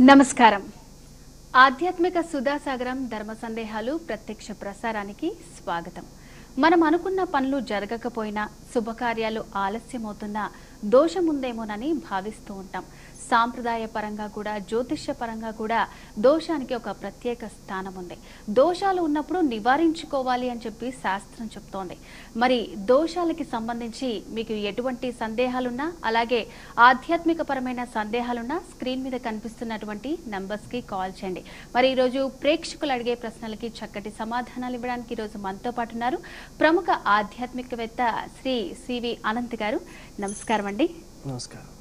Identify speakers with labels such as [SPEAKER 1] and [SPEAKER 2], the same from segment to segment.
[SPEAKER 1] నమస్కారం. ఆధ్యాత్మిక సుధాసాగరం ధర్మ సందేహాలు ప్రత్యక్ష ప్రసారానికి స్వాగతం. మనం అనుకున్న పనులు జరగకపోయినా శుభకార్యాలు ఆలస్యమవుతున్నా దోషముందేమోనని భావిస్తూ ఉంటాం. సాంప్రదాయ పరంగా కూడా జ్యోతిష్య పరంగా కూడా దోషానికి ఒక ప్రత్యేక స్థానం ఉంది. దోషాలు ఉన్నప్పుడు నివారించుకోవాలి అని చెప్పి శాస్త్రం చెప్తోంది. మరి దోషాలకి సంబంధించి మీకు ఎటువంటి సందేహాలున్నా అలాగే ఆధ్యాత్మిక పరమైన సందేహాలున్నా స్క్రీన్ మీద కనిపిస్తున్నటువంటి నంబర్స్కి కాల్ చేయండి. మరి ఈరోజు ప్రేక్షకులు అడిగే ప్రశ్నలకి చక్కటి సమాధానాలు ఇవ్వడానికి ఈరోజు మనతో పాటు ఉన్నారు ప్రముఖ ఆధ్యాత్మికవేత్త శ్రీ సివి అనంత్ గారు. నమస్కారం అండి
[SPEAKER 2] నమస్కారం.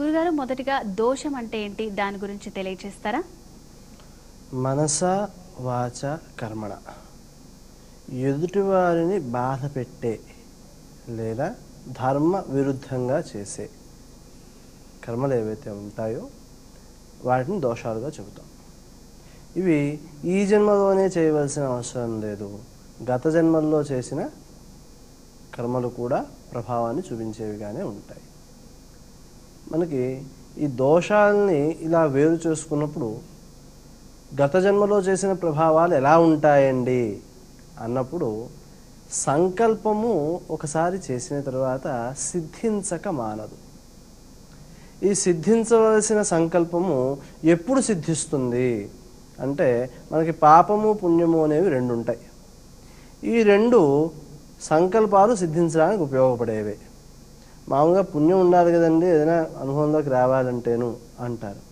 [SPEAKER 1] గురుగారు మొదటిగా దోషం అంటే ఏంటి? దాని గురించి తెలియజేస్తారా
[SPEAKER 2] మనస వాచ కర్మణ. ఎదుటివారిని బాధ పెట్టే లేదా ధర్మ విరుద్ధంగా చేసే కర్మలు ఏవైతే ఉంటాయో వాటిని దోషాలుగా చెబుతాం. ఇవి ఈ జన్మలోనే చేయవలసిన అవసరం లేదు. గత జన్మల్లో చేసిన కర్మలు కూడా ప్రభావాన్ని చూపించేవిగానే ఉంటాయి. మనకి ఈ దోషాలని ఇలా వేరు చేసుకున్నప్పుడు గత జన్మలో చేసిన ప్రభావాలు ఎలా ఉంటాయండి అన్నప్పుడు సంకల్పము ఒకసారి చేసిన తర్వాత సిద్ధించక మానదు. ఈ సిద్ధించవలసిన సంకల్పము ఎప్పుడు సిద్ధిస్తుంది అంటే మనకి పాపము పుణ్యము అనేవి రెండు ఉంటాయి ఈ రెండు సంకల్పాలు సిద్ధించడానికి ఉపయోగపడేవే. మామూలుగా పుణ్యం ఉండాలి కదండి ఏదైనా అనుభవంలోకి రావాలంటేను అంటారు.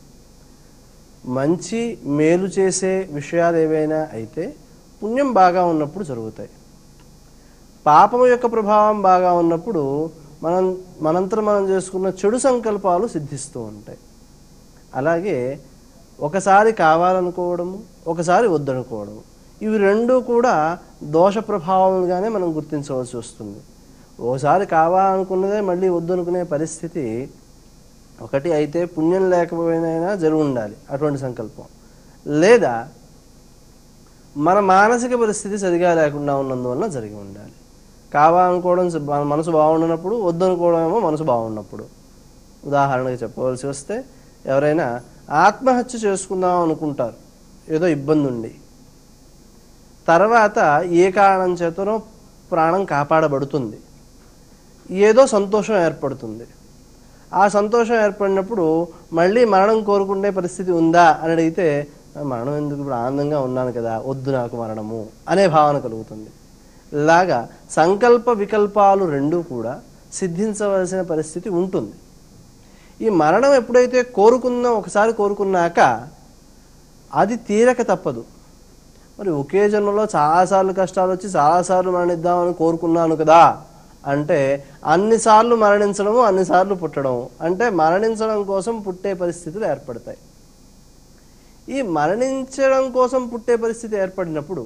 [SPEAKER 2] మంచి మేలు చేసే విషయాలు ఏవైనా అయితే పుణ్యం బాగా ఉన్నప్పుడు జరుగుతాయి. పాపం యొక్క ప్రభావం బాగా ఉన్నప్పుడు మనం మనంతర మనం చేసుకున్న చెడు సంకల్పాలు సిద్ధిస్తూ ఉంటాయి. అలాగే ఒకసారి కావాలనుకోవడము ఒకసారి వద్దనుకోవడము ఇవి రెండూ కూడా దోష ప్రభావాలుగానే మనం గుర్తించవలసి వస్తుంది. ఓసారి కావాలనుకున్నదే మళ్ళీ వద్దనుకునే పరిస్థితి ఒకటి అయితే పుణ్యం లేకపోయినా జరుగు ఉండాలి అటువంటి సంకల్పం. లేదా మన మానసిక పరిస్థితి సరిగా లేకుండా ఉన్నందువల్ల జరిగి ఉండాలి. కావాలనుకోవడం మన మనసు బాగుండనప్పుడు వద్దనుకోవడం ఏమో మనసు బాగున్నప్పుడు. ఉదాహరణకి చెప్పవలసి వస్తే ఎవరైనా ఆత్మహత్య చేసుకుందాం అనుకుంటారు ఏదో ఇబ్బంది ఉండి. తర్వాత ఏ కారణం చేతనో ప్రాణం కాపాడబడుతుంది. ఏదో సంతోషం ఏర్పడుతుంది. ఆ సంతోషం ఏర్పడినప్పుడు మళ్ళీ మరణం కోరుకునే పరిస్థితి ఉందా అని అడిగితే మరణం ఎందుకు? ఇప్పుడు ఆనందంగా ఉన్నాను కదా వద్దు నాకు మరణము అనే భావన కలుగుతుంది. ఇలాగా సంకల్ప వికల్పాలు రెండూ కూడా సిద్ధించవలసిన పరిస్థితి ఉంటుంది. ఈ మరణం ఎప్పుడైతే కోరుకున్నా ఒకసారి కోరుకున్నాక అది తీరక తప్పదు. మరి ఒకే జన్మలో చాలాసార్లు కష్టాలు వచ్చి చాలాసార్లు మరణిద్దామని కోరుకున్నాను కదా అంటే అన్నిసార్లు మరణించడము అన్నిసార్లు పుట్టడం అంటే మరణించడం కోసం పుట్టే పరిస్థితులు ఏర్పడతాయి. ఈ మరణించడం కోసం పుట్టే పరిస్థితి ఏర్పడినప్పుడు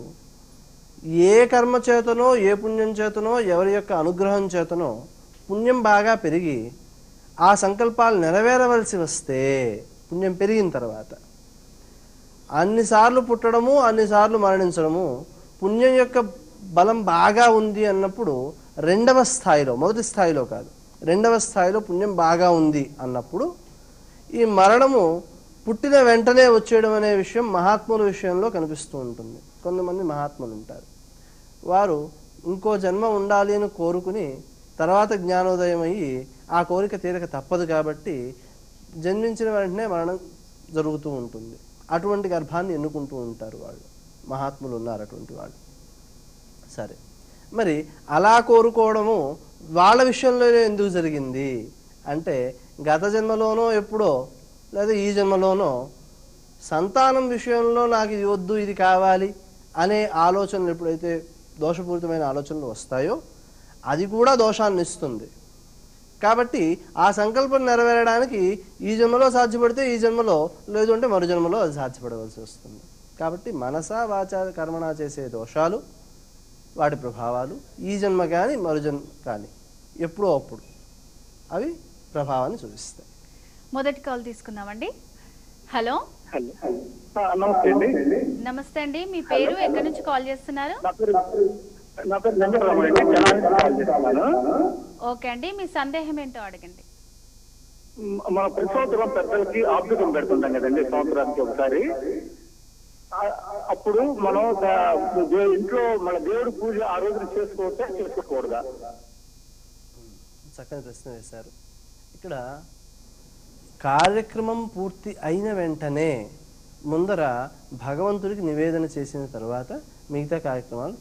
[SPEAKER 2] ఏ కర్మ చేతనో ఏ పుణ్యం చేతనో ఎవరి యొక్క అనుగ్రహం చేతనో పుణ్యం బాగా పెరిగి ఆ సంకల్పాలు నెరవేరవలసి వస్తే పుణ్యం పెరిగిన తర్వాత అన్నిసార్లు పుట్టడము అన్నిసార్లు మరణించడము పుణ్యం యొక్క బలం బాగా ఉంది అన్నప్పుడు రెండవ స్థాయిలో మొదటి స్థాయిలో కాదు. రెండవ స్థాయిలో పుణ్యం బాగా ఉంది అన్నప్పుడు ఈ మరణము పుట్టిన వెంటనే వచ్చేయడం అనే విషయం మహాత్ముల విషయంలో కనిపిస్తూ ఉంటుంది. కొంతమంది మహాత్ములు ఉంటారు. వారు ఇంకో జన్మ ఉండాలి అని కోరుకుని తర్వాత జ్ఞానోదయం అయ్యి ఆ కోరిక తీరక తప్పదు కాబట్టి జన్మించిన వెంటనే మరణం జరుగుతూ ఉంటుంది. అటువంటి గర్భాన్ని ఎన్నుకుంటూ ఉంటారు వాళ్ళు. మహాత్ములు ఉన్నారు అటువంటి వాళ్ళు. సరే. మరి అలా కోరుకోవడము వాళ్ళ విషయంలోనే ఎందుకు జరిగింది? అంటే గత జన్మలోనో ఎప్పుడో లేదా ఈ జన్మలోనో సంతానం విషయంలో నాకు ఇది వద్దు ఇది కావాలి అనే ఆలోచనలు ఎప్పుడైతే దోషపూరితమైన ఆలోచనలు వస్తాయో అది కూడా దోషాన్ని ఇస్తుంది. కాబట్టి ఆ సంకల్పం నెరవేరడానికి ఈ జన్మలో సాధ్యపడితే ఈ జన్మలో లేదు అంటే మరు జన్మలో అది సాధ్యపడవలసి వస్తుంది. కాబట్టి మనసా వాచ కర్మణ చేసే దోషాలు వాటి ప్రభావాలు ఈ జన్మ కానీ మరు జన్మ కానీ ఎప్పుడో అప్పుడు అవి ప్రభావాన్ని చూపిస్తాయి.
[SPEAKER 1] మొదటి కాల్ తీసుకుందామండి. హలో.
[SPEAKER 3] నమస్తే అండి.
[SPEAKER 1] నమస్తే అండి. మీ పేరు ఎక్కడి నుంచి కాల్ చేస్తున్నారు?
[SPEAKER 3] నా పేరు నా పేరు వెంకటరామన్ అండి. తెలంగాణ నుంచి కాల్ చేస్తున్నాను.
[SPEAKER 1] ఓకే అండి. మీ సందేహం ఏంటో అడగండి.
[SPEAKER 3] మన ప్రతి సంవత్సరం పెద్దలకి ఆబ్దికం పెడుతుంటాం కదండి సంవత్సరానికి ఒకసారి. అప్పుడు మనం ఇంట్లో మన దేవుడి పూజ ఆ రోజున చేసుకోవచ్చా చేసుకోకూడదా?
[SPEAKER 2] చక్కని ప్రశ్న వేశారు. ఇక్కడ కార్యక్రమం పూర్తి అయిన వెంటనే ముందర భగవంతుడికి నివేదన చేసిన తర్వాత మిగతా కార్యక్రమాలు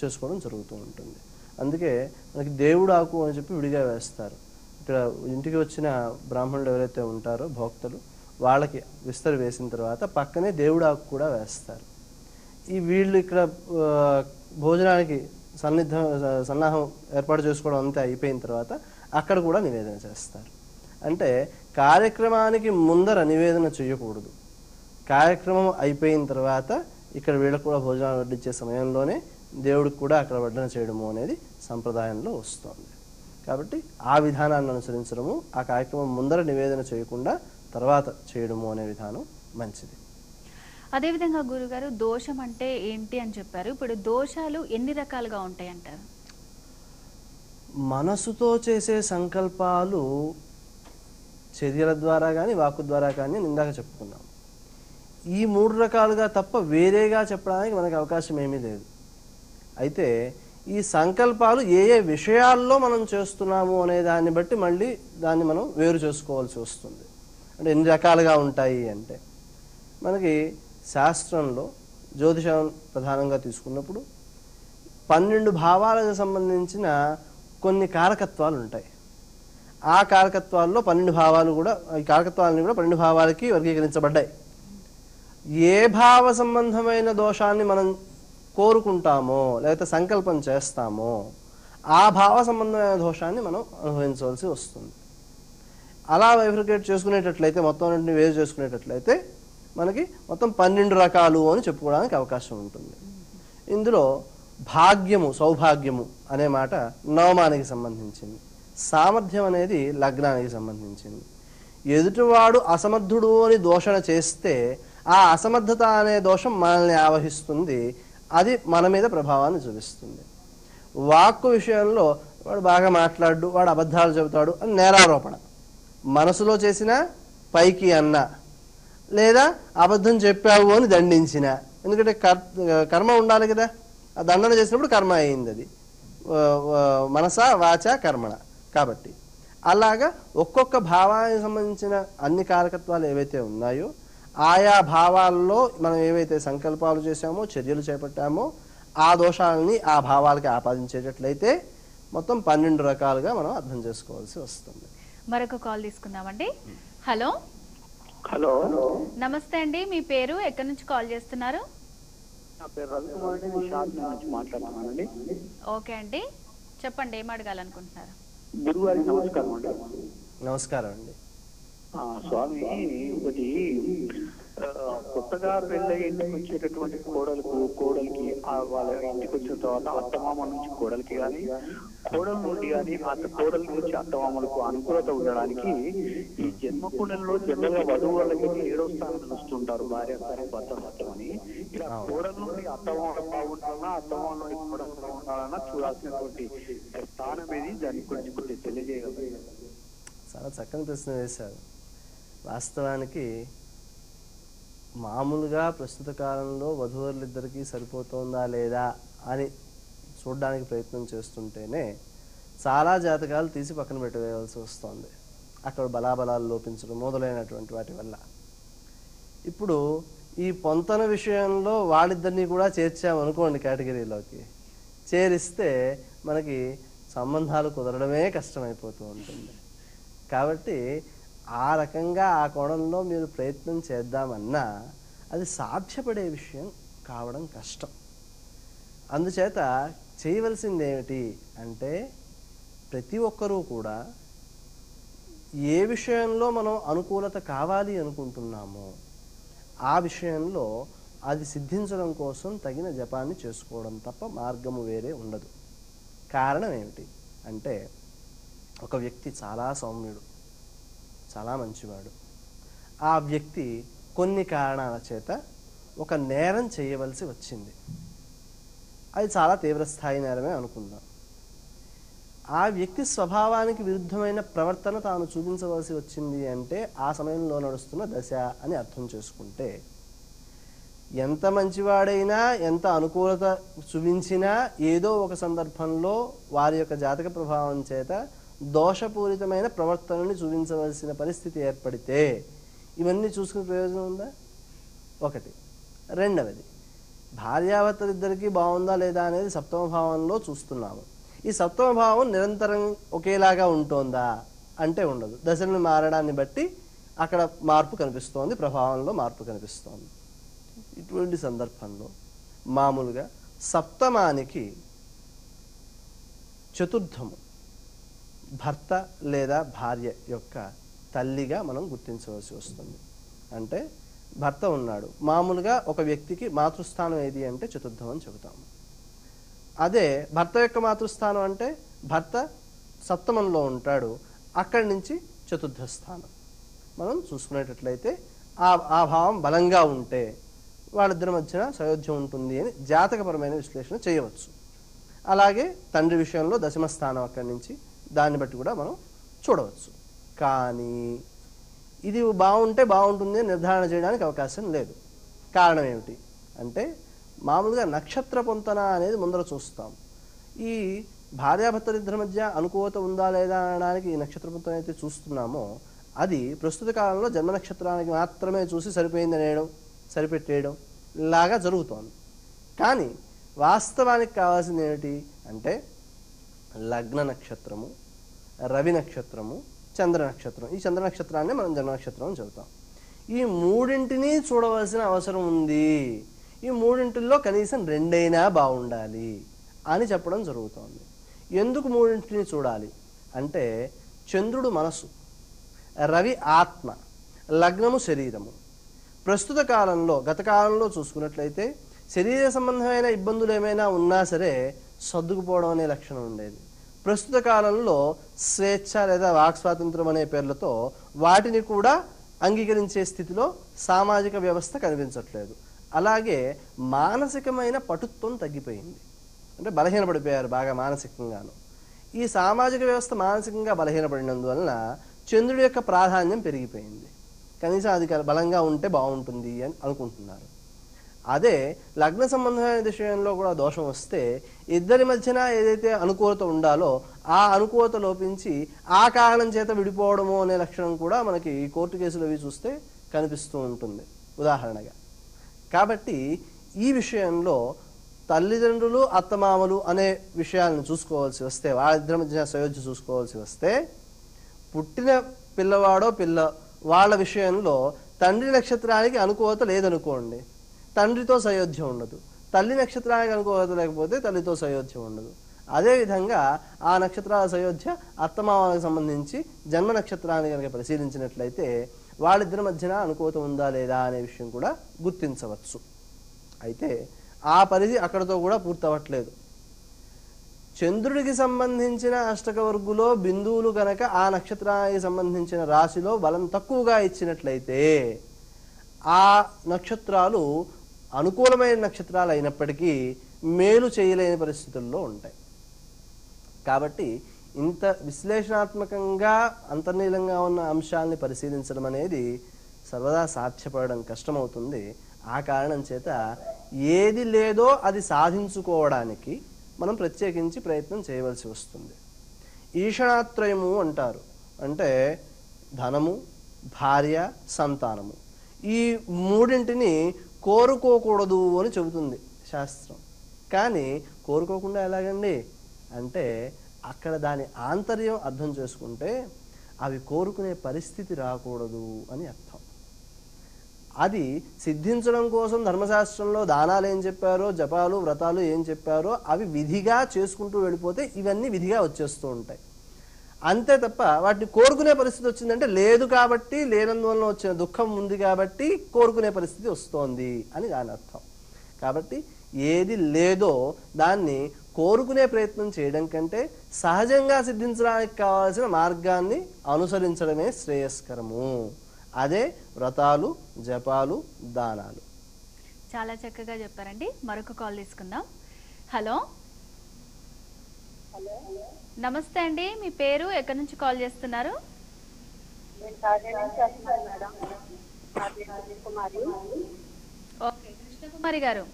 [SPEAKER 2] చేసుకోవడం జరుగుతూ ఉంటుంది. అందుకే మనకి దేవుడు ఆకు అని చెప్పి విడిగా వేస్తారు. ఇక్కడ ఇంటికి వచ్చిన బ్రాహ్మణులు ఎవరైతే ఉంటారో భోక్తలు వాళ్ళకి విస్తరి వేసిన తర్వాత పక్కనే దేవుడాకు కూడా వేస్తారు. ఈ వీళ్ళు ఇక్కడ భోజనానికి సన్నిధం సన్నాహం ఏర్పాటు చేసుకోవడం అంతా అయిపోయిన తర్వాత అక్కడ కూడా నివేదన చేస్తారు. అంటే కార్యక్రమానికి ముందర నివేదన చేయకూడదు. కార్యక్రమం అయిపోయిన తర్వాత ఇక్కడ వీళ్ళకు కూడా భోజనాలు వడ్డించే సమయంలోనే దేవుడికి కూడా అక్కడ వడ్డన చేయడము అనేది సంప్రదాయంలో వస్తుంది. కాబట్టి ఆ విధానాన్ని అనుసరించడము ఆ కార్యక్రమం ముందర నివేదన చేయకుండా తర్వాత చేయడము అనే విధానం మంచిది.
[SPEAKER 1] అదేవిధంగా గురుగారు దోషం అంటే ఏంటి అని చెప్పారు. ఇప్పుడు దోషాలు ఎన్ని రకాలుగా ఉంటాయి అంటారు
[SPEAKER 2] మనసుతో చేసే సంకల్పాలు చర్యల ద్వారా కానీ వాక్కు ద్వారా కానీ నిందాక చెప్పుకున్నాం. ఈ మూడు రకాలుగా తప్ప వేరేగా చెప్పడానికి మనకు అవకాశం ఏమీ లేదు. అయితే ఈ సంకల్పాలు ఏ ఏ విషయాల్లో మనం చేస్తున్నాము అనే దాన్ని బట్టి మళ్ళీ దాన్ని మనం వేరు చేసుకోవాల్సి వస్తుంది. అంటే ఎన్ని రకాలుగా ఉంటాయి అంటే మనకి శాస్త్రంలో జ్యోతిషం ప్రధానంగా తీసుకున్నప్పుడు పన్నెండు భావాలకు సంబంధించిన కొన్ని కారకత్వాలు ఉంటాయి. ఆ కారకత్వాల్లో పన్నెండు భావాలు కూడా ఈ కారకత్వాలని కూడా పన్నెండు భావాలకి వర్గీకరించబడ్డాయి. ఏ భావ సంబంధమైన దోషాన్ని మనం కోరుకుంటామో లేకపోతే సంకల్పం చేస్తామో ఆ భావ సంబంధమైన దోషాన్ని మనం అనుభవించవలసి వస్తుంది. అలా వైఫ్రికేట్ చేసుకునేటట్లయితే మొత్తం అన్నింటిని వేరు చేసుకునేటట్లయితే మనకి మొత్తం పన్నెండు రకాలు అని చెప్పుకోవడానికి అవకాశం ఉంటుంది. ఇందులో భాగ్యము సౌభాగ్యము అనే మాట నవమానికి సంబంధించింది. సామర్థ్యం అనేది లగ్నానికి సంబంధించింది. ఎదుటివాడు అసమర్థుడు అని దోషణ చేస్తే ఆ అసమర్థత అనే దోషం మనల్ని ఆవహిస్తుంది. అది మన మీద ప్రభావాన్ని చూపిస్తుంది. వాక్కు విషయంలో వాడు బాగా మాట్లాడు వాడు అబద్ధాలు చెబుతాడు అని నేరారోపణ. మనసులో చేసిన పైకి అన్న. లేదా అబద్ధం చెప్పావు అని దండించిన. ఎందుకంటే కర్మ ఉండాలి కదా. ఆ దండన చేసినప్పుడు కర్మ అయింది అది. మనస వాచ కర్మణ. కాబట్టి అలాగా ఒక్కొక్క భావానికి సంబంధించిన అన్ని కారకత్వాలు ఏవైతే ఉన్నాయో ఆయా భావాల్లో మనం ఏవైతే సంకల్పాలు చేశామో చర్యలు చేపట్టామో ఆ దోషాలని ఆ భావాలకి ఆపాదించేటట్లయితే మొత్తం పన్నెండు రకాలుగా మనం అర్థం చేసుకోవాల్సి వస్తుంది.
[SPEAKER 1] మరొక కాల్ తీసుకుందామండి. హలో.
[SPEAKER 3] హలో.
[SPEAKER 1] నమస్తే అండి మీ పేరు? ఎక్కడి నుంచి కాల్ చేస్తున్నారు? ఓకే అండి. చెప్పండి ఏం అడగాలనుకుంటున్నారు?
[SPEAKER 3] గురువారికి నమస్కారం అండి.
[SPEAKER 2] నమస్కారం అండి.
[SPEAKER 3] ఆ, స్వామి ఒకటి కొత్తగా పెళ్ళై ఇంటికి వచ్చేటటువంటి కోడలకు కోడలికి వాళ్ళ ఇంటికి వచ్చిన తర్వాత అత్తమామ నుంచి కోడలికి కానీ కోడల నుండి కానీ అత్త కోడల నుంచి అత్తమామలకు అనుకూలత ఉండడానికి ఈ జన్మ కుండలలో జనరల్గా వధువు వాళ్ళకి ఏడో స్థానం చూస్తుంటారు భార్య స్థానం భర్త అని ఇలా కోడల నుండి అత్తమామ బాగుండాలన్నా అత్తమామ నుండి కోడలు బాగుండాలన్నా చూడాల్సినటువంటి స్థానం ఏది దాని గురించి కొద్దిగా తెలియజేయగలరు.
[SPEAKER 2] చాలా చక్కని ప్రశ్న వేశారు. వాస్తవానికి మామూలుగా ప్రస్తుత కాలంలో వధువరులిద్దరికీ సరిపోతుందా లేదా అని చూడడానికి ప్రయత్నం చేస్తుంటేనే చాలా జాతకాలు తీసి పక్కన పెట్టవేయవలసి వస్తుంది. అక్కడ బలాబలాలు లోపించడం మొదలైనటువంటి వాటి వల్ల. ఇప్పుడు ఈ పొంతన విషయంలో వాళ్ళిద్దరినీ కూడా చేర్చామనుకోండి కేటగిరీలోకి. చేరిస్తే మనకి సంబంధాలు కుదరడమే కష్టమైపోతూ ఉంటుంది. కాబట్టి ఆ రకంగా ఆ కోణంలో మీరు ప్రయత్నం చేద్దామన్నా అది సాధ్యపడే విషయం కావడం కష్టం. అందుచేత చేయవలసింది ఏమిటి అంటే ప్రతి ఒక్కరూ కూడా ఏ విషయంలో మనం అనుకూలత కావాలి అనుకుంటున్నామో ఆ విషయంలో అది సిద్ధించడం కోసం తగిన జపాన్ని చేసుకోవడం తప్ప మార్గము వేరే ఉండదు. కారణం ఏమిటి అంటే ఒక వ్యక్తి చాలా సౌమ్యుడు. చాలా మంచివాడు. ఆ వ్యక్తి కొన్ని కారణాల చేత ఒక నేరం చేయవలసి వచ్చింది. అది చాలా తీవ్రస్థాయి నేరమే అనుకుందాం. ఆ వ్యక్తి స్వభావానికి విరుద్ధమైన ప్రవర్తన తాను చూపించవలసి వచ్చింది అంటే ఆ సమయంలో నడుస్తున్న దశ అని అర్థం చేసుకుంటే ఎంత మంచివాడైనా ఎంత అనుకూలత చూపించినా ఏదో ఒక సందర్భంలో వారి యొక్క జాతక ప్రభావం చేత దోషపూరితమైన ప్రవర్తనని చూపించవలసిన పరిస్థితి ఏర్పడితే ఇవన్నీ చూసుకునే ప్రయోజనం ఉందా? ఒకటి. రెండవది భార్యాభర్తలిద్దరికీ బాగుందా లేదా అనేది సప్తమ భావంలో చూస్తున్నాము. ఈ సప్తమ భావం నిరంతరం ఒకేలాగా ఉంటోందా? అంటే ఉండదు. దశలను మారడాన్ని బట్టి అక్కడ మార్పు కనిపిస్తోంది ప్రభావంలో మార్పు కనిపిస్తోంది. ఇటువంటి సందర్భంలో మామూలుగా సప్తమానికి చతుర్థము. భర్త లేదా భార్య యొక్క తల్లిగా మనం గుర్తించవలసి వస్తుంది. అంటే భర్త ఉన్నాడు. మామూలుగా ఒక వ్యక్తికి మాతృస్థానం ఏది అంటే చతుర్థం అని చెబుతాము అదే భర్త యొక్క మాతృస్థానం అంటే భర్త సప్తమంలో ఉంటాడు. అక్కడి నుంచి చతుర్థ స్థానం. మనం చూసుకునేటట్లయితే ఆ ఆ భావం బలంగా ఉంటే వాళ్ళిద్దరి మధ్యన సయోధ్యం ఉంటుంది అని జాతకపరమైన విశ్లేషణ చేయవచ్చు. అలాగే తండ్రి విషయంలో దశమ స్థానం అక్కడి నుంచి దాన్ని బట్టి కూడా మనం చూడవచ్చు. కానీ ఇది బాగుంటే బాగుంటుంది నిర్ధారణ చేయడానికి అవకాశం లేదు. కారణం ఏమిటి? అంటే మామూలుగా నక్షత్ర పొంతన అనేది ముందర చూస్తాం. ఈ భార్యాభర్తలిద్దరి మధ్య అనుకూలత ఉందా లేదా అనడానికి ఈ నక్షత్ర పొంతన అయితే చూస్తున్నామో అది ప్రస్తుత కాలంలో జన్మ నక్షత్రానికి మాత్రమే చూసి సరిపోయింది అనేయడం సరిపెట్టేయడం లాగా జరుగుతోంది. కానీ వాస్తవానికి కావాల్సింది ఏమిటి అంటే లగ్న నక్షత్రము రవి నక్షత్రము చంద్ర నక్షత్రం. ఈ చంద్ర నక్షత్రాన్ని మనం జన్మ నక్షత్రం అని చెబుతాం. ఈ మూడింటిని చూడవలసిన అవసరం ఉంది. ఈ మూడింటిల్లో కనీసం రెండైనా బాగుండాలి అని చెప్పడం జరుగుతోంది. ఎందుకు మూడింటిని చూడాలి? అంటే చంద్రుడు మనసు రవి ఆత్మ లగ్నము శరీరము. ప్రస్తుత కాలంలో గత కాలంలో చూసుకున్నట్లయితే శరీర సంబంధమైన ఇబ్బందులు ఏమైనా ఉన్నా సరే సర్దుకుపోవడం అనే లక్షణం ఉండేది. ప్రస్తుత కాలంలో స్వేచ్ఛ లేదా వాక్ స్వాతంత్రం అనే పేర్లతో వాటిని కూడా అంగీకరించే స్థితిలో సామాజిక వ్యవస్థ కనిపించట్లేదు. అలాగే మానసికమైన పటుత్వం తగ్గిపోయింది. అంటే బలహీనపడిపోయారు బాగా మానసికంగాను. ఈ సామాజిక వ్యవస్థ మానసికంగా బలహీనపడినందువలన చంద్రుడి యొక్క ప్రాధాన్యం పెరిగిపోయింది. కనీసం అది బలంగా ఉంటే బాగుంటుంది అని అనుకుంటున్నారు. అదే లగ్న సంబంధమైన విషయంలో కూడా దోషం వస్తే ఇద్దరి మధ్యన ఏదైతే అనుకూలత ఉండాలో ఆ అనుకూలత లోపించి ఆ కారణం చేత విడిపోవడము అనే లక్షణం కూడా మనకి ఈ కోర్టు కేసులు అవి చూస్తే కనిపిస్తూ ఉంటుంది ఉదాహరణగా. కాబట్టి ఈ విషయంలో తల్లిదండ్రులు అత్తమామలు అనే విషయాలను చూసుకోవాల్సి వస్తే వాళ్ళిద్దరి మధ్య సయోధ్య చూసుకోవాల్సి వస్తే పుట్టిన పిల్లవాడో పిల్ల వాళ్ళ విషయంలో తండ్రి నక్షత్రానికి అనుకూలత లేదనుకోండి తండ్రితో సయోధ్య ఉండదు. తల్లి నక్షత్రానికి అనుకూలత లేకపోతే తల్లితో సయోధ్య ఉండదు. అదేవిధంగా ఆ నక్షత్రాల సయోధ్య అత్తమామలకు సంబంధించి జన్మ నక్షత్రాన్ని కనుక పరిశీలించినట్లయితే వాళ్ళిద్దరి మధ్యన అనుకూలత ఉందా లేదా అనే విషయం కూడా గుర్తించవచ్చు. అయితే ఆ పరిధి అక్కడతో కూడా పూర్తవట్లేదు చంద్రుడికి సంబంధించిన అష్టకవర్గులో బిందువులు కనుక ఆ నక్షత్రానికి సంబంధించిన రాశిలో బలం తక్కువగా ఇచ్చినట్లయితే ఆ నక్షత్రాలు అనుకూలమైన నక్షత్రాలు అయినప్పటికీ మేలు చేయలేని పరిస్థితుల్లో ఉంటాయి. కాబట్టి ఇంత విశ్లేషణాత్మకంగా అంతర్లీనంగా ఉన్న అంశాలని పరిశీలించడం అనేది సర్వదా సాధ్యపడడం కష్టమవుతుంది. ఆ కారణం చేత ఏది లేదో అది సాధించుకోవడానికి మనం ప్రత్యేకించి ప్రయత్నం చేయవలసి వస్తుంది. ఈషణాత్రయము అంటారు. అంటే ధనము భార్య సంతానము. ఈ మూడింటిని కోరుకోకూడదు అని చెబుతుంది శాస్త్రం. కానీ కోరుకోకుండా ఎలాగండి? అంటే అక్కడ దాని ఆంతర్యం అర్థం చేసుకుంటే అవి కోరుకునే పరిస్థితి రాకూడదు అని అర్థం. అది సిద్ధించడం కోసం ధర్మశాస్త్రంలో దానాలు ఏం చెప్పారో జపాలు వ్రతాలు ఏం చెప్పారో అవి విధిగా చేసుకుంటూ వెళ్ళిపోతే ఇవన్నీ విధిగా వచ్చేస్తూ ఉంటాయి. అంతే తప్ప వాటిని కోరుకునే పరిస్థితి వచ్చిందంటే లేదు కాబట్టి లేనందువలన వచ్చిన దుఃఖం ఉంది కాబట్టి కోరుకునే పరిస్థితి వస్తోంది అని దాని అర్థం. కాబట్టి ఏది లేదో దాన్ని కోరుకునే ప్రయత్నం చేయడం కంటే సహజంగా సిద్ధించడానికి కావాల్సిన మార్గాన్ని అనుసరించడమే శ్రేయస్కరము. అదే వ్రతాలు జపాలు దానాలు.
[SPEAKER 1] చాలా చక్కగా చెప్పారండి. మరొక కాల్ తీసుకుందాం. హలో. నమస్తే అండి మీ పేరు ఎక్కడి నుంచి కాల్ చేస్తున్నారు? ఓకే కృష్ణకుమారి గారు.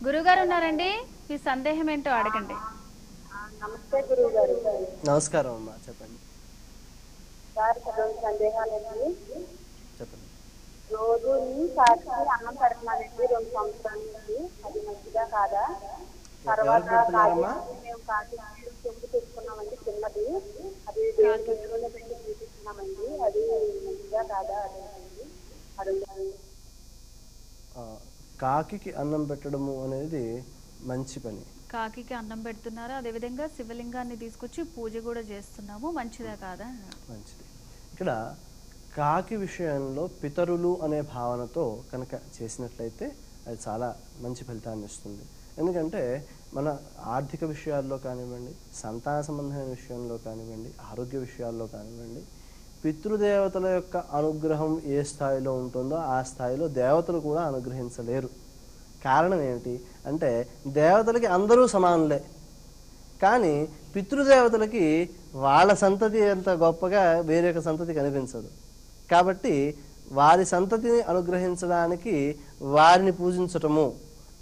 [SPEAKER 1] గురుగారు ఉన్నారండి మీ సందేహం ఏంటో అడగండి.
[SPEAKER 4] ఆ, నమస్తే గురువు గారు
[SPEAKER 2] నమస్కారం అమ్మా చెప్పండి. చెప్పండి.
[SPEAKER 4] రోజు అన్నం రెండు సంవత్సరాల నుంచి అది మంచిదా కాదా? తర్వాత కాకి కాకి చిన్నది అది పెట్టి చూపిస్తున్నామండి. అది కాదా అడుగుతాను.
[SPEAKER 2] అన్నం పెట్టడము అనేది మంచి పని.
[SPEAKER 1] కాకికి అన్నం పెడుతున్నారు? అదేవిధంగా శివలింగాన్ని తీసుకొచ్చి పూజ కూడా చేస్తున్నాము. మంచిదా కాదా?
[SPEAKER 2] మంచిది. ఇక్కడ కాకి విషయంలో పితరులు అనే భావనతో కనుక చేసినట్లయితే అది చాలా మంచి ఫలితాన్ని ఇస్తుంది. ఎందుకంటే మన ఆర్థిక విషయాల్లో కానివ్వండి సంతాన సంబంధమైన విషయంలో కానివ్వండి ఆరోగ్య విషయాల్లో కానివ్వండి పితృదేవతల యొక్క అనుగ్రహం ఏ స్థాయిలో ఉంటుందో ఆ స్థాయిలో దేవతలు కూడా అనుగ్రహించలేరు. కారణం ఏమిటి అంటే దేవతలకి అందరూ సమానులే. కానీ పితృదేవతలకి వాళ్ళ సంతతి అంత గొప్పగా వేరొక సంతతి కనిపించదు. కాబట్టి వారి సంతతిని అనుగ్రహించడానికి వారిని పూజించటము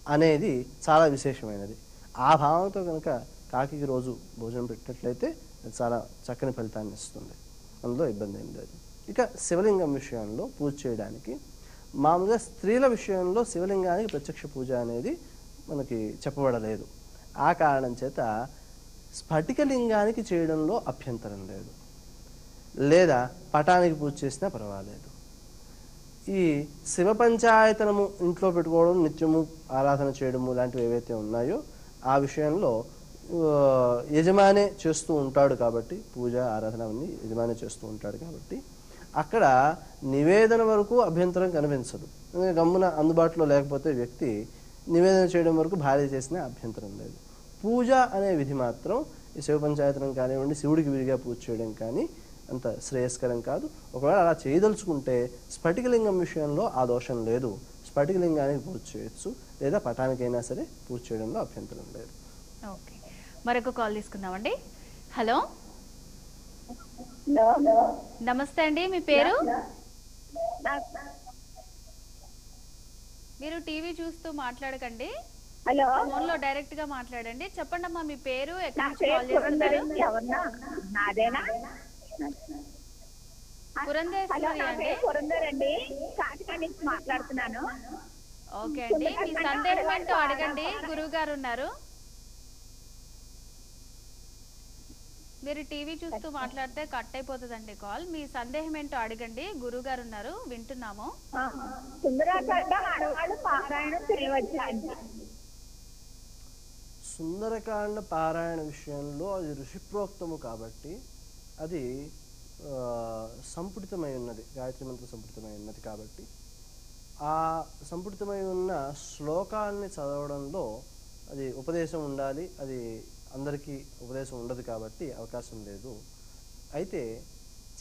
[SPEAKER 2] అనేది చాలా విశేషమైనది. ఆ భావంతో కనుక కాకి రోజు భోజనం పెట్టినట్లయితే అది చాలా చక్కని ఫలితాన్ని ఇస్తుంది. అందులో ఇబ్బంది ఏం లేదు. ఇక శివలింగం విషయంలో పూజ చేయడానికి మామూలుగా స్త్రీల విషయంలో శివలింగానికి ప్రత్యక్ష పూజ అనేది మనకి చెప్పబడలేదు. ఆ కారణం చేత స్ఫటికలింగానికి చేయడంలో అభ్యంతరం లేదు. లేదా పటానికి పూజ చేసినా పర్వాలేదు. ఈ శివ పంచాయతనము ఇంట్లో పెట్టుకోవడం నిత్యము ఆరాధన చేయడము లాంటివి ఏవైతే ఉన్నాయో ఆ విషయంలో యజమానే చేస్తూ ఉంటాడు కాబట్టి పూజ ఆరాధన అవన్నీ యజమానే చేస్తూ ఉంటాడు కాబట్టి అక్కడ నివేదన వరకు అభ్యంతరం కనిపించదు. ఎందుకంటే గమ్మున అందుబాటులో లేకపోతే వ్యక్తి నివేదన చేయడం వరకు భార్య చేసిన అభ్యంతరం లేదు. పూజ అనే విధి మాత్రం ఈ శివ పంచాయతనం కానివ్వండి శివుడికి విడిగా పూజ చేయడం కానీ అంత శ్రేయస్కరం కాదు. ఒకవేళ అలా చేయదలుచుకుంటే స్ఫటికలింగం విషయంలో ఆ దోషం లేదు. స్ఫటికలింగానికి పూజ చేయొచ్చు. లేదా పటానికైనా సరే పూజ చేయడంలో అభ్యంతరం లేదు.
[SPEAKER 1] ఓకే. మరొక కాల్ తీసుకుందామండి. హలో? నమస్తే అండి మీ పేరు? మీరు టీవీ చూస్తూ మాట్లాడకండి.
[SPEAKER 5] హలో.
[SPEAKER 1] ఫోన్లో డైరెక్ట్గా మాట్లాడండి. చెప్పండి అమ్మా మీ పేరు ఎక్కడి నుంచి కాల్ చేస్తున్నారు పురంధేశ్వరి అండి.
[SPEAKER 5] పేరు పురంధర్ అండి. కాకినాడ నుంచి మాట్లాడుతున్నాను.
[SPEAKER 1] ఓకే అండి. మీ సందేహం ఏంటో అడగండి. గురువు గారు ఉన్నారు. మీరు టీవీ చూస్తూ మాట్లాడితే కట్ అయిపోతుందండి కాల్. మీ సందేహం ఏంటో అడగండి. గురువు గారు ఉన్నారు. వింటున్నాము.
[SPEAKER 5] సుందరాకాండ పారాయణం
[SPEAKER 2] విషయంలో అది ఋషిప్రోక్తము కాబట్టి అది ఆ, సంపుటితమై ఉన్నది. గాయత్రి మంత్ర సంపుటితమై ఉన్నది కాబట్టి ఆ సంపుటితమై ఉన్న శ్లోకాల్ని చదవడంలో అది ఉపదేశం ఉండాలి అది అందరికీ ఉపదేశం ఉండదు కాబట్టి అవకాశం లేదు. అయితే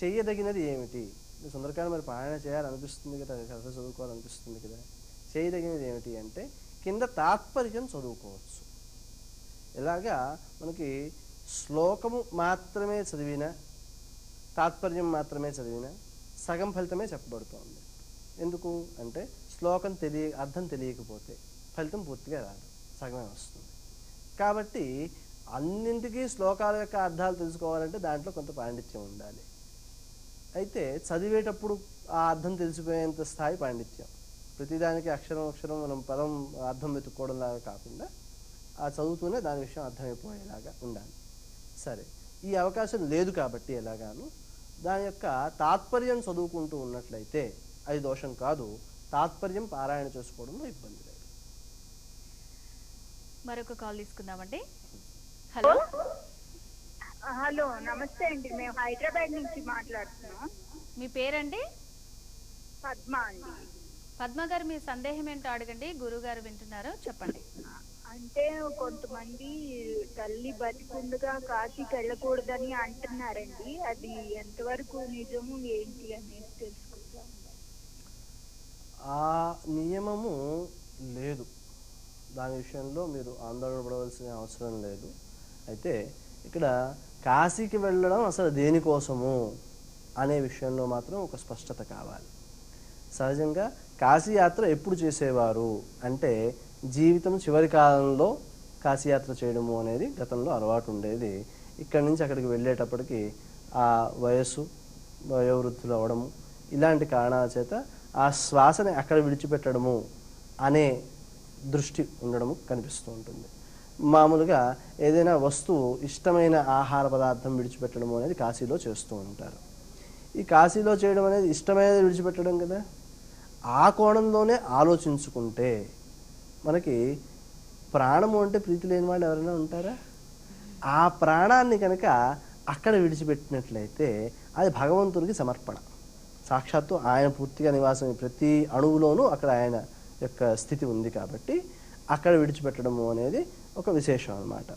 [SPEAKER 2] చెయ్యదగినది ఏమిటి? సుందరకాండ మరి పారాయణ చేయాలనిపిస్తుంది కదా కథ చదువుకోవాలనిపిస్తుంది కదా. చేయదగినది ఏమిటి అంటే కింద తాత్పర్యం చదువుకోవచ్చు. ఇలాగా మనకి శ్లోకము మాత్రమే చదివిన తాత్పర్యం మాత్రమే చదివిన సగం ఫలితమే చెప్పబడుతోంది. ఎందుకు అంటే శ్లోకం తెలియ అర్థం తెలియకపోతే ఫలితం పూర్తిగా రాదు సగమే వస్తుంది. కాబట్టి అన్నింటికీ శ్లోకాల యొక్క అర్థాలు తెలుసుకోవాలంటే దాంట్లో కొంత పాండిత్యం ఉండాలి. అయితే చదివేటప్పుడు ఆ అర్థం తెలిసిపోయేంత స్థాయి పాండిత్యం. ప్రతిదానికి అక్షరం అక్షరం మనం పదం అర్థం వెతుక్కోవడంలాగా కాకుండా ఆ చదువుతూనే దాని విషయం అర్థమైపోయేలాగా ఉండాలి. సరే ఈ అవకాశం లేదు కాబట్టి ఎలాగాను దాని యొక్క తాత్పర్యం చదువుకుంటూ ఉన్నట్లయితే అది దోషం కాదు. తాత్పర్యం పారాయణ చేసుకోవడంలో ఇబ్బంది లేదు.
[SPEAKER 1] మరొక కాల్ తీసుకుందామండి. హలో?
[SPEAKER 5] హలో? నమస్తే అండి. మేము హైదరాబాద్ నుంచి మాట్లాడుతున్నాం.
[SPEAKER 1] మీ పేరండి?
[SPEAKER 5] పద్మ అండి.
[SPEAKER 1] పద్మ గారు మీ సందేహం ఏంటో అడగండి. గురువు గారు వింటున్నారు చెప్పండి.
[SPEAKER 5] అంటే కొంతమంది తల్లి బతికుండగా కాశీకి వెళ్ళకూడదని అంటున్నారండి. అది ఎంతవరకు నిజము ఏంటి అనేది
[SPEAKER 2] ఆ నియమము లేదు. దాని విషయంలో మీరు ఆందోళన పడవలసిన అవసరం లేదు. అయితే ఇక్కడ కాశీకి వెళ్ళడం అసలు దేనికోసము అనే విషయంలో మాత్రం ఒక స్పష్టత కావాలి. సహజంగా కాశీయాత్ర ఎప్పుడు చేసేవారు అంటే జీవితం చివరి కాలంలో కాశీయాత్ర చేయడము అనేది గతంలో అలవాటు ఉండేది. ఇక్కడి నుంచి అక్కడికి వెళ్ళేటప్పటికి ఆ వయస్సు వయోవృద్ధులు అవడము ఇలాంటి కారణాల చేత ఆ శ్వాసని అక్కడ విడిచిపెట్టడము అనే దృష్టి ఉండడము కనిపిస్తూ ఉంటుంది. మామూలుగా ఏదైనా వస్తువు ఇష్టమైన ఆహార పదార్థం విడిచిపెట్టడము అనేది కాశీలో చేస్తూ ఉంటారు. ఈ కాశీలో చేయడం అనేది ఇష్టమైనది విడిచిపెట్టడం కదా? ఆ కోణంలోనే ఆలోచించుకుంటే మనకి ప్రాణము అంటే ప్రీతి లేని వాళ్ళు ఎవరైనా ఉంటారా? ఆ ప్రాణాన్ని కనుక అక్కడ విడిచిపెట్టినట్లయితే అది భగవంతుడికి సమర్పణ. సాక్షాత్తు ఆయన పూర్తిగా నివాసం ప్రతి అణువులోనూ అక్కడ ఆయన యొక్క స్థితి ఉంది కాబట్టి అక్కడ విడిచిపెట్టడము అనేది ఒక విశేషం అన్నమాట.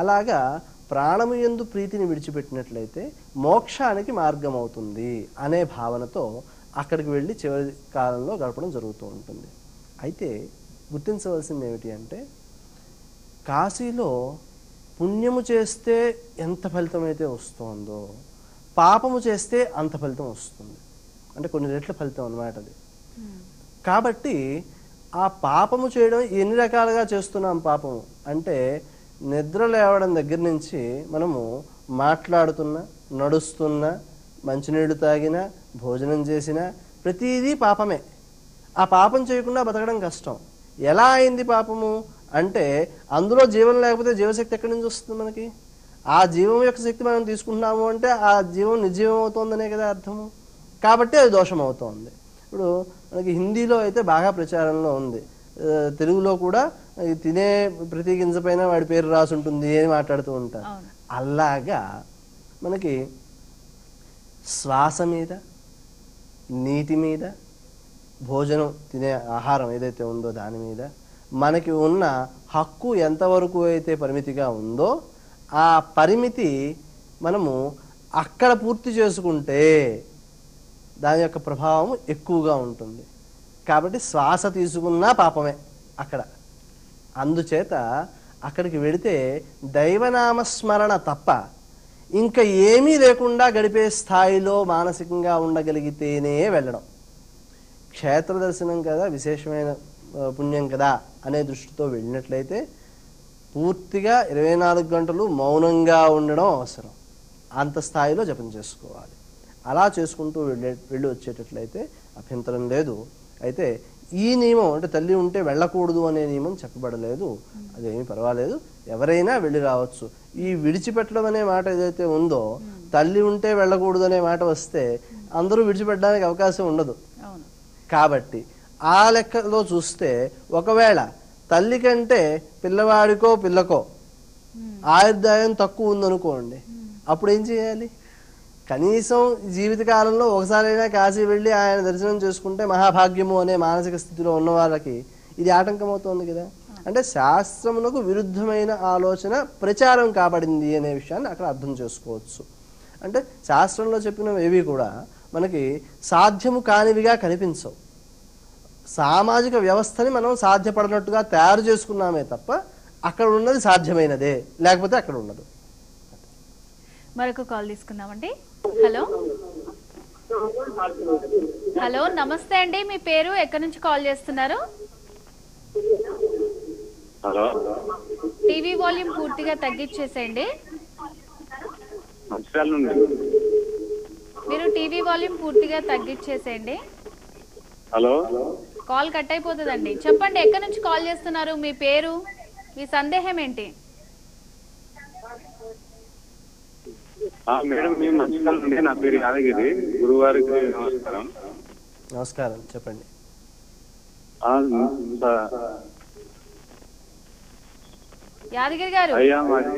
[SPEAKER 2] అలాగా ప్రాణము ఎందు ప్రీతిని విడిచిపెట్టినట్లయితే మోక్షానికి మార్గం అవుతుంది అనే భావనతో అక్కడికి వెళ్ళి చివరి కాలంలో గడపడం జరుగుతూ ఉంటుంది. అయితే గుర్తించవలసింది ఏమిటి అంటే కాశీలో పుణ్యము చేస్తే ఎంత ఫలితం అయితే వస్తుందో పాపము చేస్తే అంత ఫలితం వస్తుంది. అంటే కొన్ని రెట్ల ఫలితం అన్నమాట అది. కాబట్టి ఆ పాపము చేయడం ఎన్ని రకాలుగా చేస్తున్నాం పాపము? అంటే నిద్ర లేవడం దగ్గర నుంచి మనము మాట్లాడుతున్నా నడుస్తున్నా మంచినీళ్ళు తాగినా భోజనం చేసినా ప్రతిదీ పాపమే. ఆ పాపం చేయకుండా బతకడం కష్టం. ఎలా అయింది పాపము? అంటే అందులో జీవం లేకపోతే జీవశక్తి ఎక్కడి నుంచి వస్తుంది మనకి? ఆ జీవం యొక్క శక్తి మనం తీసుకుంటున్నాము అంటే ఆ జీవం నిర్జీవం అవుతోందనే కదా అర్థము. కాబట్టి అది దోషం అవుతోంది ఇప్పుడు మనకి హిందీలో అయితే బాగా ప్రచారంలో ఉంది. తెలుగులో కూడా తినే ప్రతి గింజ పైన వాడి పేరు రాసి ఉంటుంది అని మాట్లాడుతూ ఉంటారు. అలాగా మనకి శ్వాస మీద నీటి మీద భోజనం తినే ఆహారం ఏదైతే ఉందో దాని మీద మనకి ఉన్న హక్కు ఎంతవరకు అయితే పరిమితిగా ఉందో ఆ పరిమితి మనము అక్కడ పూర్తి చేసుకుంటే దాని యొక్క ప్రభావం ఎక్కువగా ఉంటుంది. కాబట్టి శ్వాస తీసుకున్నా పాపమే అక్కడ. అందుచేత అక్కడికి వెడితే దైవనామస్మరణ తప్ప ఇంకా ఏమీ లేకుండా గడిపే స్థాయిలో మానసికంగా ఉండగలిగితేనే వెళ్ళడం. క్షేత్ర దర్శనం కదా విశేషమైన పుణ్యం కదా అనే దృష్టితో వెళ్ళినట్లయితే పూర్తిగా ఇరవై నాలుగు గంటలు మౌనంగా ఉండడం అవసరం. అంత స్థాయిలో జపం చేసుకోవాలి. అలా చేసుకుంటూ వెళ్ళే వెళ్ళి వచ్చేటట్లయితే అభ్యంతరం లేదు. అయితే ఈ నియమం అంటే తల్లి ఉంటే వెళ్ళకూడదు అనే నియమం చెప్పబడలేదు. అదేమీ పర్వాలేదు. ఎవరైనా వెళ్ళి రావచ్చు. ఈ విడిచిపెట్టడం అనే మాట ఏదైతే ఉందో తల్లి ఉంటే వెళ్ళకూడదు అనే మాట వస్తే అందరూ విడిచిపెట్టడానికి అవకాశం ఉండదు. కాబట్టి ఆ లెక్కలో చూస్తే ఒకవేళ తల్లి కంటే పిల్లవాడికో పిల్లకో ఆయుర్దాయం తక్కువ ఉందనుకోండి అప్పుడు ఏం చేయాలి? కనీసం జీవితకాలంలో ఒకసారైనా కాశీ వెళ్ళి ఆయన దర్శనం చేసుకుంటే మహాభాగ్యము అనే మానసిక స్థితిలో ఉన్న వాళ్ళకి ఇది ఆటంకం అవుతోంది కదా. అంటే శాస్త్రమునకు విరుద్ధమైన ఆలోచన ప్రచారం కాబడింది అనే విషయాన్ని అక్కడ అర్థం చేసుకోవచ్చు. అంటే శాస్త్రంలో చెప్పినవి ఏవి కూడా మనకి సాధ్యము కానివిగా కనిపించవు. సామాజిక వ్యవస్థని మనం సాధ్యపడినట్టుగా తయారు చేసుకున్నామే తప్ప అక్కడ ఉన్నది సాధ్యమైనదే లేకపోతే అక్కడ ఉండదు.
[SPEAKER 1] మరొక కాల్ తీసుకుందామండి. హలో? హలో నమస్తే అండి. మీ పేరు? ఎక్కడి నుంచి కాల్ చేస్తున్నారు?
[SPEAKER 3] హలో?
[SPEAKER 1] టీవీ వాల్యూమ్ పూర్తిగా తగ్గించేసేయండి. మీరు టీవీ వాల్యూమ్ పూర్తిగా తగ్గించేసేయండి.
[SPEAKER 3] హలో?
[SPEAKER 1] కాల్ కట్ అయిపోతుందండి. చెప్పండి ఎక్కడి నుంచి కాల్ చేస్తున్నారు? మీ పేరు? మీ సందేహం ఏంటి?
[SPEAKER 3] మేడం మేము నా పేరు యాదగిరి. గురువారికి నమస్కారం.
[SPEAKER 2] నమస్కారం చెప్పండి.
[SPEAKER 1] యాదగిరి గారు.
[SPEAKER 3] అయ్యా మాది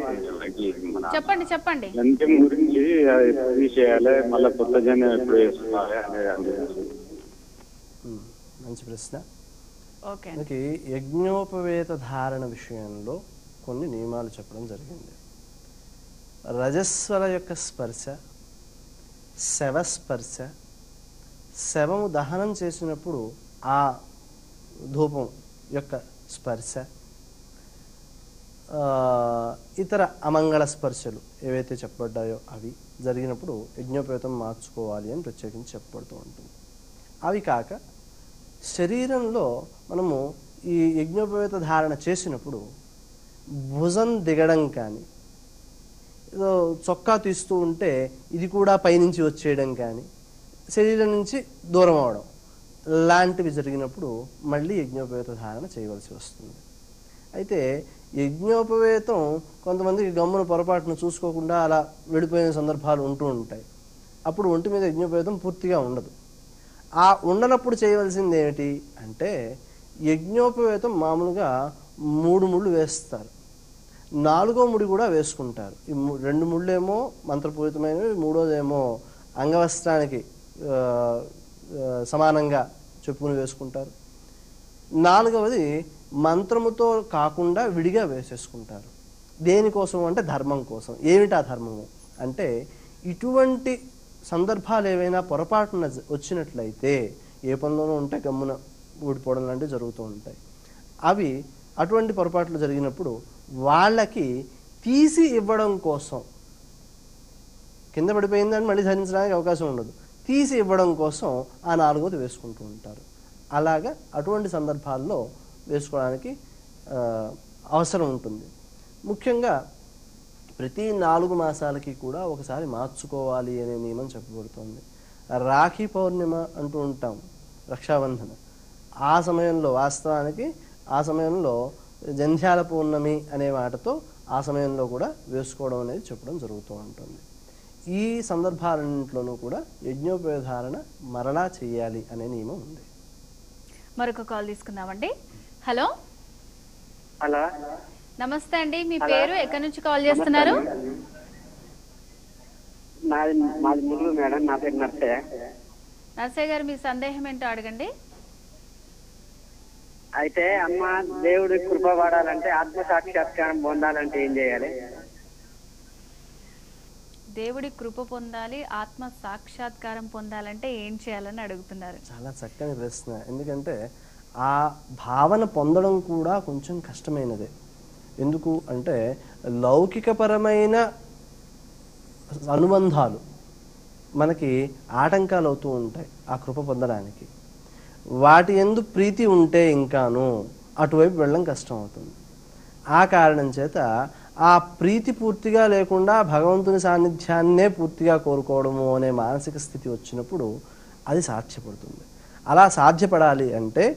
[SPEAKER 1] చెప్పండి చెప్పండి.
[SPEAKER 3] లంచం గురించి ఎప్పుడు చేయాలి మళ్ళీ కొత్త జనం ఎప్పుడు వేసుకోవాలి
[SPEAKER 2] మంచి ప్రశ్న.
[SPEAKER 1] ఓకే
[SPEAKER 2] యజ్ఞోపవేత ధారణ విషయంలో కొన్ని నియమాలు చెప్పడం జరిగింది. రజస్వర యొక్క స్పర్శ శవస్పర్శ శవము దహనం చేసినప్పుడు ఆ ధూపం యొక్క స్పర్శ ఇతర అమంగళ స్పర్శలు ఏవైతే చెప్పబడ్డాయో అవి జరిగినప్పుడు యజ్ఞోపేతం మార్చుకోవాలి అని ప్రత్యేకించి చెప్పబడుతూ ఉంటుంది. అవి కాక శరీరంలో మనము ఈ యజ్ఞోపవేత ధారణ చేసినప్పుడు భుజం దిగడం కానీ చొక్కా తీస్తూ ఉంటే ఇది కూడా పైనుంచి వచ్చేయడం కానీ శరీరం నుంచి దూరం అవడం లాంటివి జరిగినప్పుడు మళ్ళీ యజ్ఞోపవేత ధారణ చేయవలసి వస్తుంది. అయితే యజ్ఞోపవేతం కొంతమందికి గమ్మున పొరపాటును చూసుకోకుండా అలా వెళ్ళిపోయిన సందర్భాలు ఉంటూ ఉంటాయి. అప్పుడు ఒంటి మీద యజ్ఞోపవేతం పూర్తిగా ఉండదు. ఆ ఉండనప్పుడు చేయవలసింది ఏమిటి అంటే యజ్ఞోపవేతం మామూలుగా మూడు ముళ్ళు వేస్తారు. నాలుగో ముడి కూడా వేసుకుంటారు. ఈ ము- రెండు ముళ్ళేమో మంత్రపూరితమైనవి మూడోదేమో అంగవస్త్రానికి సమానంగా చెప్పుకుని వేసుకుంటారు. నాలుగవది మంత్రముతో కాకుండా విడిగా వేసేసుకుంటారు. దేనికోసం అంటే ధర్మం కోసం. ఏమిటి ఆ ధర్మము? అంటే ఇటువంటి సందర్భాలు ఏవైనా పొరపాటున వచ్చినట్లయితే ఏ పనిలోనూ ఉంటే గమ్మున ఊడిపోవడం లాంటివి జరుగుతూ ఉంటాయి. అవి అటువంటి పొరపాట్లు జరిగినప్పుడు వాళ్ళకి తీసి ఇవ్వడం కోసం. కింద పడిపోయిందని మళ్ళీ ధరించడానికి అవకాశం ఉండదు. తీసి ఇవ్వడం కోసం ఆ నాలుగోది వేసుకుంటూ ఉంటారు. అలాగా అటువంటి సందర్భాల్లో వేసుకోవడానికి అవసరం ఉంటుంది. ముఖ్యంగా ప్రతి నాలుగు మాసాలకి కూడా ఒకసారి మార్చుకోవాలి అనే నియమం చెప్పబడుతుంది. రాఖీ పౌర్ణిమ అంటూ ఉంటాం రక్షాబంధన. ఆ సమయంలో వాస్తవానికి ఆ సమయంలో జంధ్యాల పౌర్ణమి అనే మాటతో ఆ సమయంలో కూడా వేసుకోవడం అనేది చెప్పడం జరుగుతూ ఉంటుంది. ఈ సందర్భాలన్నింటిలోనూ కూడా యజ్ఞోపధారణ మరలా చేయాలి అనే నియమం ఉంది.
[SPEAKER 1] మరొక కాల్ తీసుకుందామండి. హలో?
[SPEAKER 6] హలో?
[SPEAKER 1] నమస్తే అండి మీ పేరు ఎక్కడి నుంచి కాల్ చేస్తున్నారు?
[SPEAKER 6] నాది మాది ములుగు మేడం నా పేరు నర్సయ్య.
[SPEAKER 1] నర్సయ్య గారు మీ సందేహం ఏంటో అడగండి.
[SPEAKER 6] అయితే అమ్మ దేవుడి కృప పడాలంటే ఆత్మ సాక్షాత్కారం పొందాలంటే ఏం చేయాలి?
[SPEAKER 1] దేవుడి కృప పొందాలి ఆత్మ సాక్షాత్కారం పొందాలంటే ఏం చేయాలని అడుగుతున్నారు.
[SPEAKER 2] చాలా చక్కని ప్రశ్న. ఎందుకంటే ఆ భావన పొందడం కూడా కొంచెం కష్టమైనదే. ఎందుకు అంటే లౌకికపరమైన అనుబంధాలు మనకి ఆటంకాలు అవుతూ ఉంటాయి ఆ కృప పొందడానికి. వాటి ఎందు ప్రీతి ఉంటే ఇంకాను అటువైపు వెళ్ళడం కష్టం అవుతుంది ఆ కారణం చేత ఆ ప్రీతి పూర్తిగా లేకుండా భగవంతుని సాన్నిధ్యాన్నే పూర్తిగా కోరుకోవడము అనే మానసిక స్థితి వచ్చినప్పుడు అది సాధ్యపడుతుంది. అలా సాధ్యపడాలి అంటే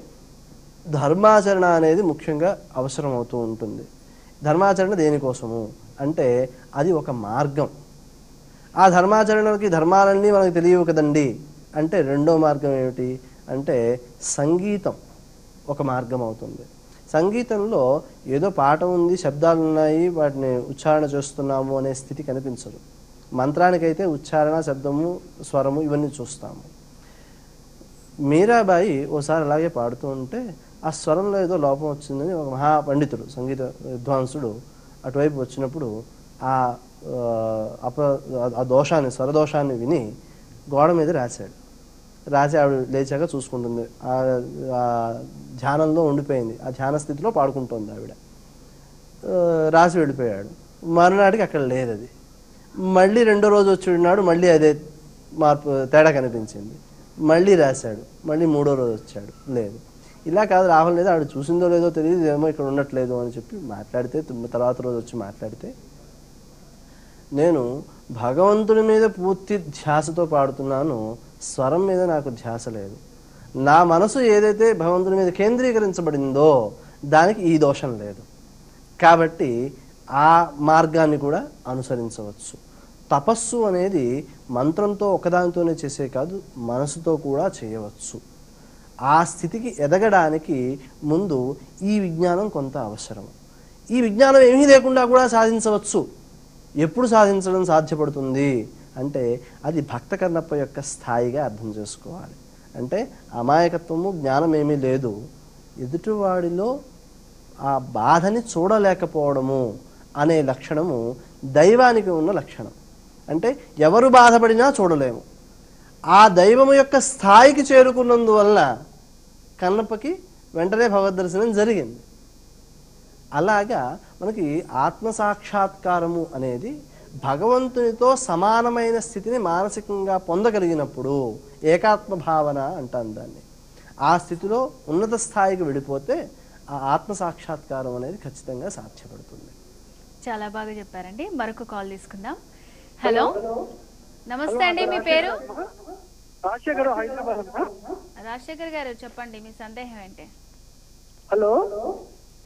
[SPEAKER 2] ధర్మాచరణ అనేది ముఖ్యంగా అవసరం అవుతూ ఉంటుంది. ధర్మాచరణ దేనికోసము అంటే అది ఒక మార్గం. ఆ ధర్మాచరణకి ధర్మాలన్నీ మనకు తెలియవు కదండి. అంటే రెండో మార్గం ఏమిటి? అంటే సంగీతం ఒక మార్గం అవుతుంది. సంగీతంలో ఏదో పాట ఉంది శబ్దాలు ఉన్నాయి వాటిని ఉచ్చారణ చేస్తున్నాము అనే స్థితి కనిపించదు. మంత్రానికైతే ఉచ్చారణ శబ్దము స్వరము ఇవన్నీ చూస్తాము. మీరాబాయి ఓసారి అలాగే పాడుతూ ఉంటే ఆ స్వరంలో ఏదో లోపం వచ్చిందని ఒక మహా పండితుడు సంగీత విద్వాంసుడు అటువైపు వచ్చినప్పుడు ఆ ఆ, అప ఆ దోషాన్ని స్వరదోషాన్ని విని గోడ మీద రాశాడు. రాసి ఆవిడ లేచాక చూసుకుంటుంది. ఆ ధ్యానంలో ఉండిపోయింది. ఆ ధ్యాన స్థితిలో పాడుకుంటుంది ఆవిడ. రాసి వెళ్ళిపోయాడు. మరునాటికి అక్కడ లేదు అది మళ్ళీ రెండో రోజు వచ్చినాడు మళ్ళీ అదే మార్పు తేడా కనిపించింది. మళ్ళీ రాశాడు. మళ్ళీ మూడో రోజు వచ్చాడు. లేదు. ఇలా కాదు రాహుల్ లేదు. ఆవిడ చూసిందో లేదో తెలియదు. ఏమో ఇక్కడ ఉండట్లేదు అని చెప్పి మాట్లాడితే తర్వాత రోజు వచ్చి మాట్లాడితే నేను భగవంతుని మీద పూర్తి ధ్యాసతో పాడుతున్నాను. స్వరం మీద నాకు ధ్యాస లేదు. నా మనసు ఏదైతే భగవంతుని మీద కేంద్రీకరించబడిందో దానికి ఈ దోషం లేదు. కాబట్టి ఆ మార్గాన్ని కూడా అనుసరించవచ్చు. తపస్సు అనేది మంత్రంతో ఒకదానితోనే చేసే కాదు మనసుతో కూడా చేయవచ్చు. ఆ స్థితికి ఎదగడానికి ముందు ఈ విజ్ఞానం కొంత అవసరం. ఈ విజ్ఞానం ఏమీ లేకుండా కూడా సాధించవచ్చు. ఎప్పుడు సాధించడం సాధ్యపడుతుంది? అంటే అది భక్త కన్నప్ప యొక్క స్థాయిగా అర్థం చేసుకోవాలి. అంటే అమాయకత్వము జ్ఞానం ఏమీ లేదు. ఎదుటివాడిలో ఆ బాధని చూడలేకపోవడము అనే లక్షణము దైవానికి ఉన్న లక్షణం. అంటే ఎవరు బాధపడినా చూడలేము. ఆ దైవము యొక్క స్థాయికి చేరుకున్నందువల్ల కన్నప్పకి వెంటనే భగవద్ దర్శనం జరిగింది. అలాగా మనకి ఆత్మ సాక్షాత్కారము అనేది భగవంతునితో సమానమైన స్థితిని మానసికంగా పొందగలిగినప్పుడు ఏకాత్మ భావన అంటాం దాన్ని. ఆ స్థితిలో ఉన్నత స్థాయికి వెళ్ళిపోతే ఆ ఆత్మ సాక్షాత్కారం అనేది ఖచ్చితంగా సాధ్యపడుతుంది.
[SPEAKER 1] చాలా బాగా చెప్పారండి. మరొక కాల్ తీసుకుందాం. హలో? నమస్తే అండి మీ పేరు?
[SPEAKER 3] రాజశేఖర్ హైదరాబాద్.
[SPEAKER 1] రాజశేఖర్ గారు చెప్పండి మీ సందేహం ఏంటి?
[SPEAKER 3] హలో?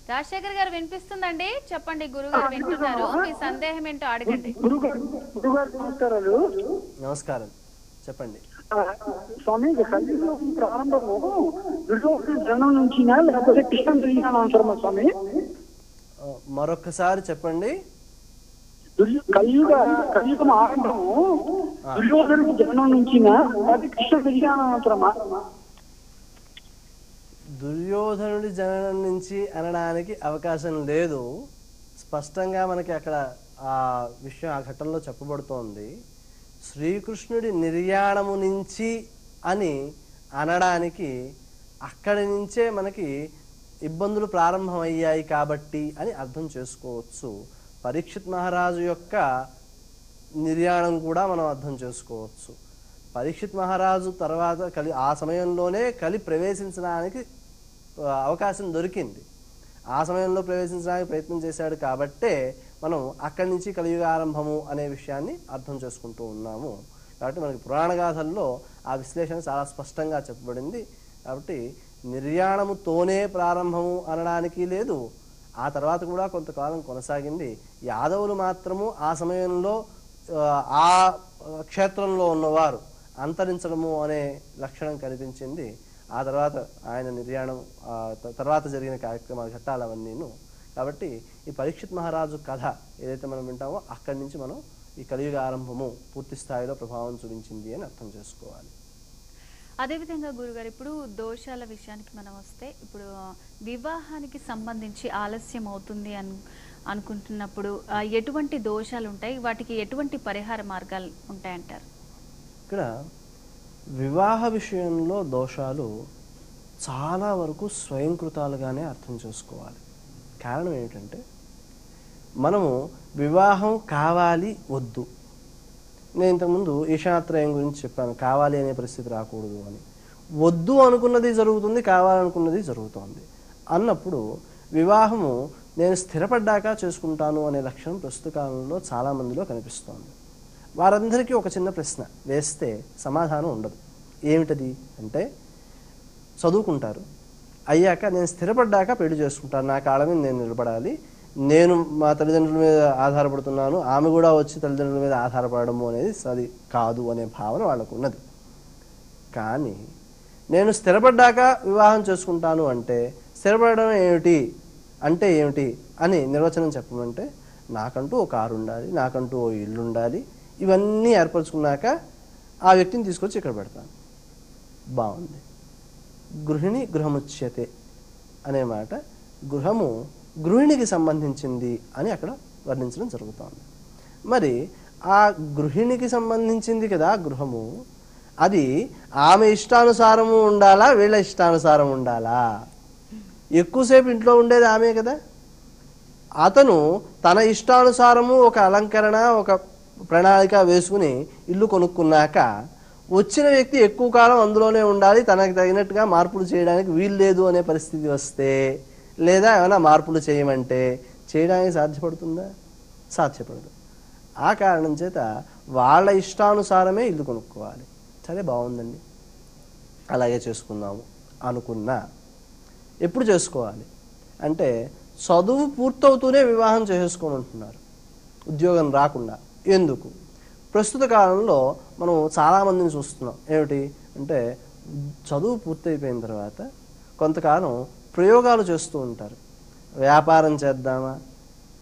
[SPEAKER 1] రాజశేఖర్ గారు వినిపిస్తుందండి? చెప్పండి గురుగారు వింటున్నారు. మీ సందేహం ఏంటో అడగండి.
[SPEAKER 3] గురుగారు గురుగారు నమస్కారాలు
[SPEAKER 2] నమస్కారం. చెప్పండి.
[SPEAKER 3] స్వామి ఇక కలియుగం ప్రారంభము. దుర్యోధన జనం నుంచినా లేకపోతే కృష్ణ జరిగిన అవసరమా స్వామి?
[SPEAKER 2] ఆ, మరొక్కసారి చెప్పండి.
[SPEAKER 3] కలియుగ కలియుగం ఆరంభము. దుర్యోధన జనం నుంచినా లేకపోతే కృష్ణ జరిగిన అవసరమా?
[SPEAKER 2] దుర్యోధనుడి జననం నుంచి అనడానికి అవకాశం లేదు. స్పష్టంగా మనకి అక్కడ ఆ విషయం ఆ ఘట్టంలో చెప్పబడుతోంది. శ్రీకృష్ణుడి నిర్యాణము నుంచి అని అనడానికి అక్కడి నుంచే మనకి ఇబ్బందులు ప్రారంభమయ్యాయి కాబట్టి అని అర్థం చేసుకోవచ్చు. పరీక్షిత్ మహారాజు యొక్క నిర్యాణం కూడా మనం అర్థం చేసుకోవచ్చు. పరీక్షిత్ మహారాజు తర్వాత కలి ఆ సమయంలోనే కలి ప్రవేశించడానికి అవకాశం దొరికింది. ఆ సమయంలో ప్రవేశించడానికి ప్రయత్నం చేశాడు కాబట్టే మనం అక్కడి నుంచి కలియుగ ఆరంభము అనే విషయాన్ని అర్థం చేసుకుంటూ ఉన్నాము. కాబట్టి మనకి పురాణ గాథల్లో ఆ విశ్లేషణ చాలా స్పష్టంగా చెప్పబడింది. కాబట్టి నిర్యాణముతోనే ప్రారంభము అనడానికి లేదు. ఆ తర్వాత కూడా కొంతకాలం కొనసాగింది. యాదవులు మాత్రము ఆ సమయంలో ఆ, ఆ క్షేత్రంలో ఉన్నవారు అంతరించడము అనే లక్షణం కనిపించింది. ఆ తర్వాత ఆయన నిర్యాణం తర్వాత జరిగిన కార్యక్రమాల ఘట్టాలు అవన్నీను కాబట్టి ఈ పరీక్షిత్ మహారాజు కథ ఏదైతే మనం వింటామో అక్కడి నుంచి మనం ఈ కలియుగ ఆరంభము పూర్తి స్థాయిలో ప్రభావం చూపించింది అని అర్థం చేసుకోవాలి.
[SPEAKER 1] అదేవిధంగా గురుగారు ఇప్పుడు దోషాల విషయానికి మనం వస్తే ఇప్పుడు వివాహానికి సంబంధించి ఆలస్యం అవుతుంది అను అనుకుంటున్నప్పుడు ఎటువంటి దోషాలు ఉంటాయి వాటికి ఎటువంటి పరిహార మార్గాలు ఉంటాయంటారు?
[SPEAKER 2] ఇక్కడ వివాహ విషయంలో దోషాలు చాలా వరకు స్వయంకృతాలుగానే అర్థం చేసుకోవాలి. కారణం ఏమిటంటే మనము వివాహం కావాలి వద్దు. నేను ఇంతకుముందు ఈశాత్రయం గురించి చెప్పాను కావాలి అనే పరిస్థితి రాకూడదు అని. వద్దు అనుకున్నది జరుగుతుంది కావాలనుకున్నది జరుగుతోంది అన్నప్పుడు వివాహము నేను స్థిరపడ్డాక చేసుకుంటాను అనే లక్షణం ప్రస్తుత కాలంలో చాలా మందిలో కనిపిస్తోంది. వారందరికీ ఒక చిన్న ప్రశ్న వేస్తే సమాధానం ఉండదు. ఏమిటది? అంటే చదువుకుంటారు. అయ్యాక నేను స్థిరపడ్డాక పెళ్ళి చేసుకుంటాను. నా కాళ్ళ మీద నేను నిలబడాలి. నేను మా తల్లిదండ్రుల మీద ఆధారపడుతున్నాను. ఆమె కూడా వచ్చి తల్లిదండ్రుల మీద ఆధారపడము అనేది అది కాదు అనే భావన వాళ్ళకు ఉన్నది కానీ నేను స్థిరపడ్డాక వివాహం చేసుకుంటాను అంటే స్థిరపడడం ఏమిటి? అంటే ఏమిటి? అని నిర్వచనం చెప్పమంటే నాకంటూ ఒక కారు ఉండాలి నాకంటూ ఓ ఇల్లు ఉండాలి ఇవన్నీ ఏర్పరచుకున్నాక ఆ వ్యక్తిని తీసుకొచ్చి ఇక్కడ పెడతాను. బాగుంది. గృహిణి గృహముచ్యతే అనే మాట గృహము గృహిణికి సంబంధించింది అని అక్కడ వర్ణించడం జరుగుతోంది. మరి ఆ గృహిణికి సంబంధించింది కదా గృహము అది ఆమె ఇష్టానుసారము ఉండాలా వీళ్ళ ఇష్టానుసారం ఉండాలా? ఎక్కువసేపు ఇంట్లో ఉండేది ఆమె కదా. అతను తన ఇష్టానుసారము ఒక అలంకరణ ఒక ప్రణాళిక వేసుకుని ఇల్లు కొనుక్కున్నాక వచ్చిన వ్యక్తి ఎక్కువ కాలం అందులోనే ఉండాలి తనకు తగినట్టుగా మార్పులు చేయడానికి వీలు లేదు అనే పరిస్థితి వస్తే లేదా ఏమైనా మార్పులు చేయమంటే చేయడానికి సాధ్యపడుతుందా? సాధ్యపడదు. ఆ కారణం చేత వాళ్ళ ఇష్టానుసారమే ఇల్లు కొనుక్కోవాలి. సరే బాగుందండి. అలాగే చేసుకుందాము అనుకున్నా ఎప్పుడు చేసుకోవాలి? అంటే చదువు పూర్తవుతూనే వివాహం చేసుకోమంటున్నారు ఉద్యోగం రాకుండా. ఎందుకు? ప్రస్తుత కాలంలో మనం చాలామందిని చూస్తున్నాం. ఏమిటి? అంటే చదువు పూర్తయిపోయిన తర్వాత కొంతకాలం ప్రయోగాలు చేస్తూ ఉంటారు. వ్యాపారం చేద్దామా?